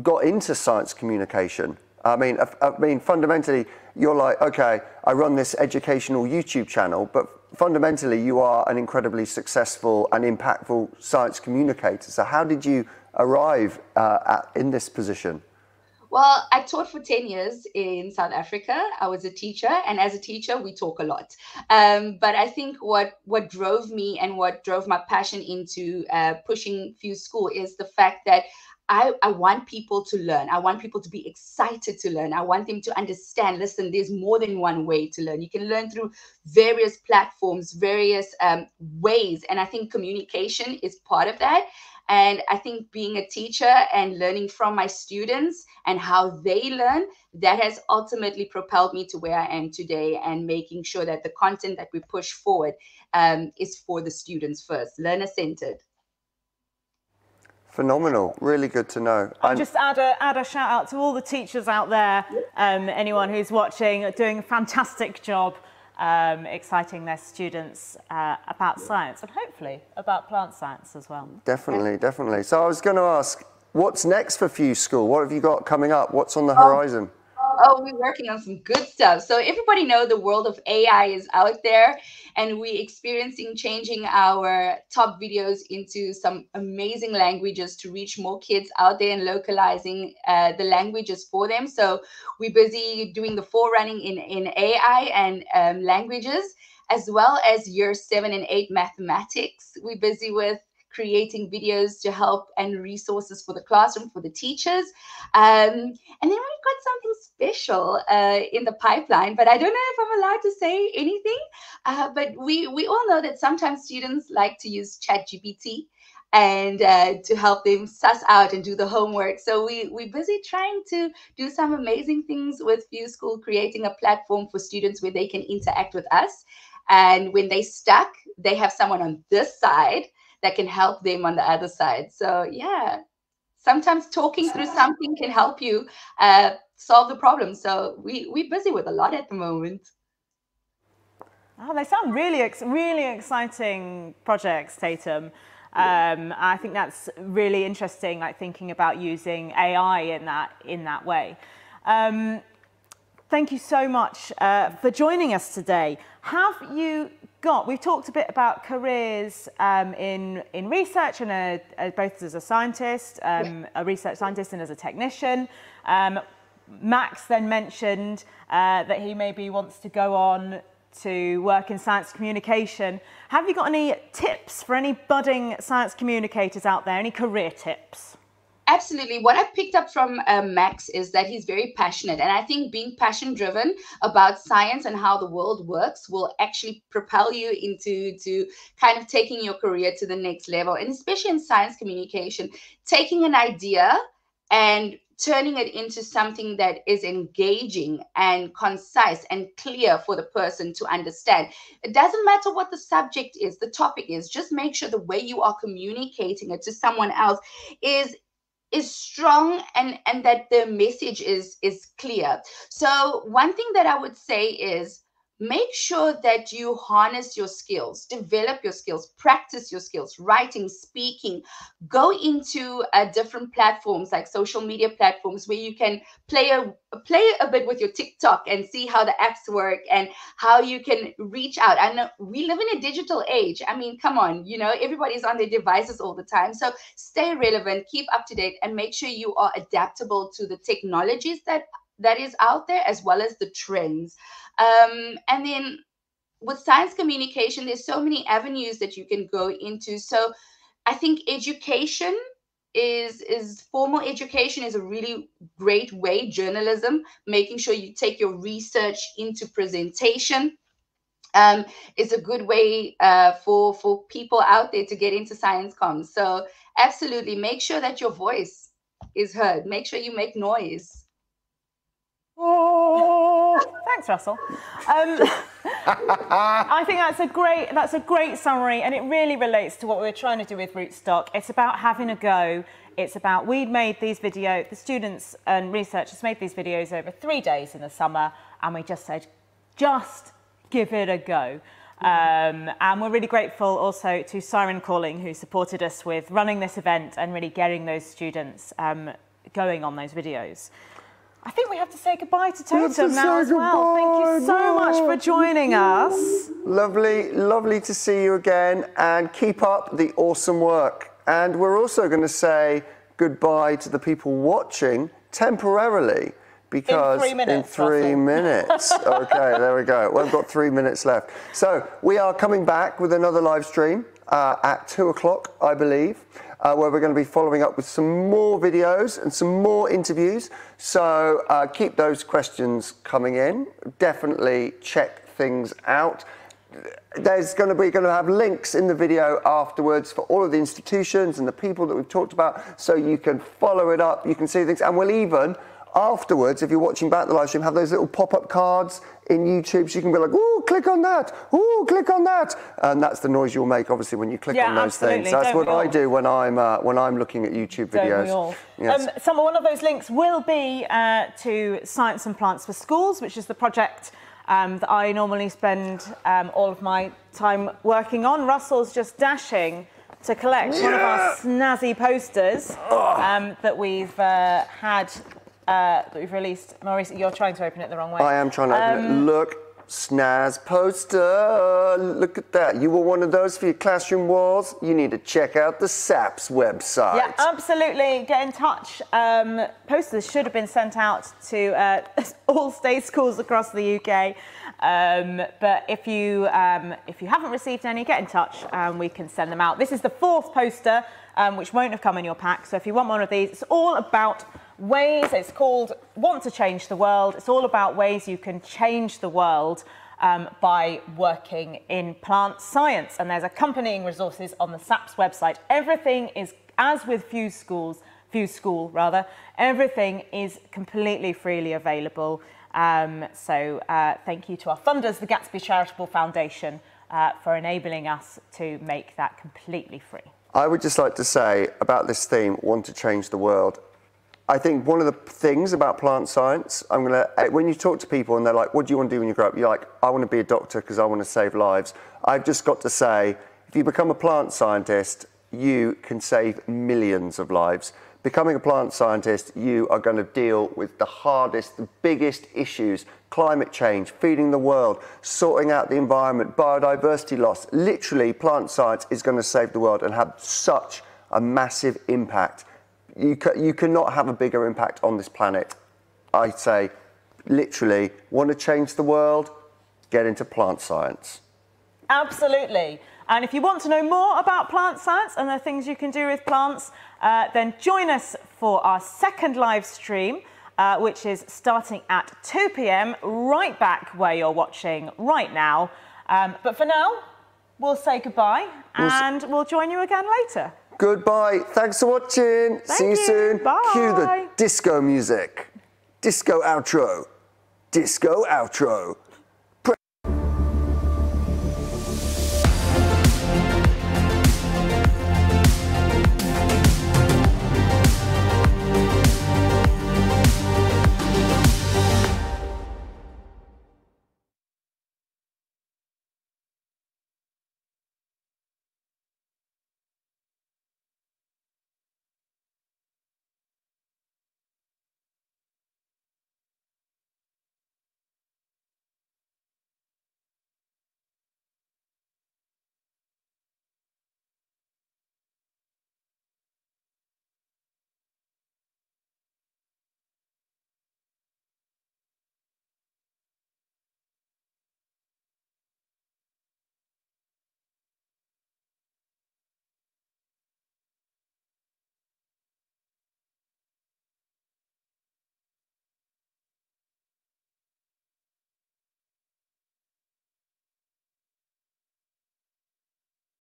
got into science communication. I mean, I mean, fundamentally, you're like, okay, I run this educational YouTube channel, but fundamentally, you are an incredibly successful and impactful science communicator. So, how did you arrive uh, at, in this position? Well, I taught for 10 years in South Africa. I was a teacher, and as a teacher, we talk a lot. Um, but I think what, what drove me and what drove my passion into uh, pushing Fuse School is the fact that I, I want people to learn. I want people to be excited to learn. I want them to understand listen, there's more than one way to learn. You can learn through various platforms, various um, ways. And I think communication is part of that. And I think being a teacher and learning from my students and how they learn, that has ultimately propelled me to where I am today and making sure that the content that we push forward um, is for the students first, learner centered. Phenomenal. Really good to know. I'll just add a, add a shout out to all the teachers out there, um, anyone who's watching, doing a fantastic job um, exciting their students uh, about science and hopefully about plant science as well. Definitely, definitely. So I was going to ask, what's next for Fuse School? What have you got coming up? What's on the horizon? Oh, we're working on some good stuff. So everybody know the world of AI is out there, and we experiencing changing our top videos into some amazing languages to reach more kids out there and localizing uh, the languages for them. So we're busy doing the forerunning in in AI and um, languages, as well as year seven and eight mathematics. We're busy with creating videos to help and resources for the classroom for the teachers um, and then we've got something special uh, in the pipeline but i don't know if i'm allowed to say anything uh, but we we all know that sometimes students like to use chat gpt and uh, to help them suss out and do the homework. So we we're busy trying to do some amazing things with Fuse School, creating a platform for students where they can interact with us. And when they stuck, they have someone on this side that can help them on the other side. So yeah, sometimes talking through something can help you uh, solve the problem. So we we're busy with a lot at the moment. Oh, they sound really, ex- really exciting projects, Tatum. Um, I think that's really interesting, like thinking about using AI in that in that way. Um, thank you so much uh, for joining us today. Have you got, we've talked a bit about careers um, in, in research and a, a, both as a scientist, um, yeah. a research scientist and as a technician. Um, Max then mentioned uh, that he maybe wants to go on to work in science communication. Have you got any tips for any budding science communicators out there? Any career tips? Absolutely what i picked up from uh, max is that he's very passionate and i think being passion driven about science and how the world works will actually propel you into to kind of taking your career to the next level and especially in science communication taking an idea and turning it into something that is engaging and concise and clear for the person to understand. It doesn't matter what the subject is, the topic is, just make sure the way you are communicating it to someone else is is strong and and that the message is is clear. So one thing that i would say is make sure that you harness your skills develop your skills practice your skills writing speaking. Go into uh, different platforms like social media platforms where you can play a play a bit with your tiktok and see how the apps work and how you can reach out. And we live in a digital age. I mean come on you know everybody's on their devices all the time. So stay relevant keep up to date and make sure you are adaptable to the technologies that that is out there as well as the trends. Um, and then with science communication, there's so many avenues that you can go into. So I think education is is formal education is a really great way journalism making sure you take your research into presentation um, is a good way uh, for for people out there to get into science comms. So absolutely make sure that your voice is heard. Make sure you make noise Oh, thanks, Russell. Um, I think that's a great that's a great summary, and it really relates to what we are trying to do with Rootstock. It's about having a go. It's about we'd made these videos. The students and researchers made these videos over three days in the summer, and we just said, just give it a go. Um, and we're really grateful also to Siren Calling, who supported us with running this event and really getting those students um, going on those videos. I think we have to say goodbye to Tatum now as well. Thank you so much for joining us. Lovely, lovely to see you again and keep up the awesome work. And we're also going to say goodbye to the people watching temporarily because in three minutes. In three minutes. okay, there we go. Well, we've got three minutes left. So we are coming back with another live stream uh, at two o'clock, I believe uh, where we're going to be following up with some more videos and some more interviews. So uh, keep those questions coming in. Definitely check things out. There's going to be going to have links in the video afterwards for all of the institutions and the people that we've talked about, so you can follow it up. You can see things, and we'll even afterwards, if you're watching back the live stream, have those little pop-up cards in YouTube, so you can be like, "Oh, click on that! Oh, click on that!" And that's the noise you'll make, obviously, when you click yeah, on those absolutely. things. That's Don't what I do when I'm uh, when I'm looking at YouTube videos. Don't we all? Yes. Um, some one of those links will be uh, to Science and Plants for Schools, which is the project. Um, that I normally spend um, all of my time working on. Russell's just dashing to collect yeah. one of our snazzy posters um, that we've uh, had uh, that we've released. Maurice, you're trying to open it the wrong way. I am trying to open it. Um, Look, snaz poster. Look at that. You want one of those for your classroom walls? You need to check out the SAPS website. Yeah, absolutely. Get in touch. Um, posters should have been sent out to uh, all state schools across the UK. Um, but if you um, if you haven't received any, get in touch and we can send them out. This is the fourth poster, um, which won't have come in your pack. So if you want one of these, it's all about ways. It's called Want to Change the World. It's all about ways you can change the world. Um, by working in plant science. And there's accompanying resources on the SAPS website. Everything is, as with Fuse Schools, Fuse School rather, everything is completely freely available. Um, so uh, thank you to our funders, the Gatsby Charitable Foundation, uh, for enabling us to make that completely free. I would just like to say about this theme, want to change the world. I think one of the things about plant science, I'm gonna, eh, when you talk to people and they're like, what do you want to do when you grow up? You're like, I want to be a doctor because I want to save lives. I've just got to say, if you become a plant scientist, you can save millions of lives. Becoming a plant scientist, you are going to deal with the hardest, the biggest issues climate change, feeding the world, sorting out the environment, biodiversity loss. Literally, plant science is going to save the world and have such a massive impact. You, ca- you cannot have a bigger impact on this planet. I say, literally, want to change the world? Get into plant science. Absolutely. And if you want to know more about plant science and the things you can do with plants, uh, then join us for our second live stream, uh, which is starting at 2 p.m. right back where you're watching right now. Um, but for now, we'll say goodbye We'll and we'll join you again later. Goodbye. Thanks for watching. See you, you. soon. Bye. Cue the disco music. Disco outro. Disco outro.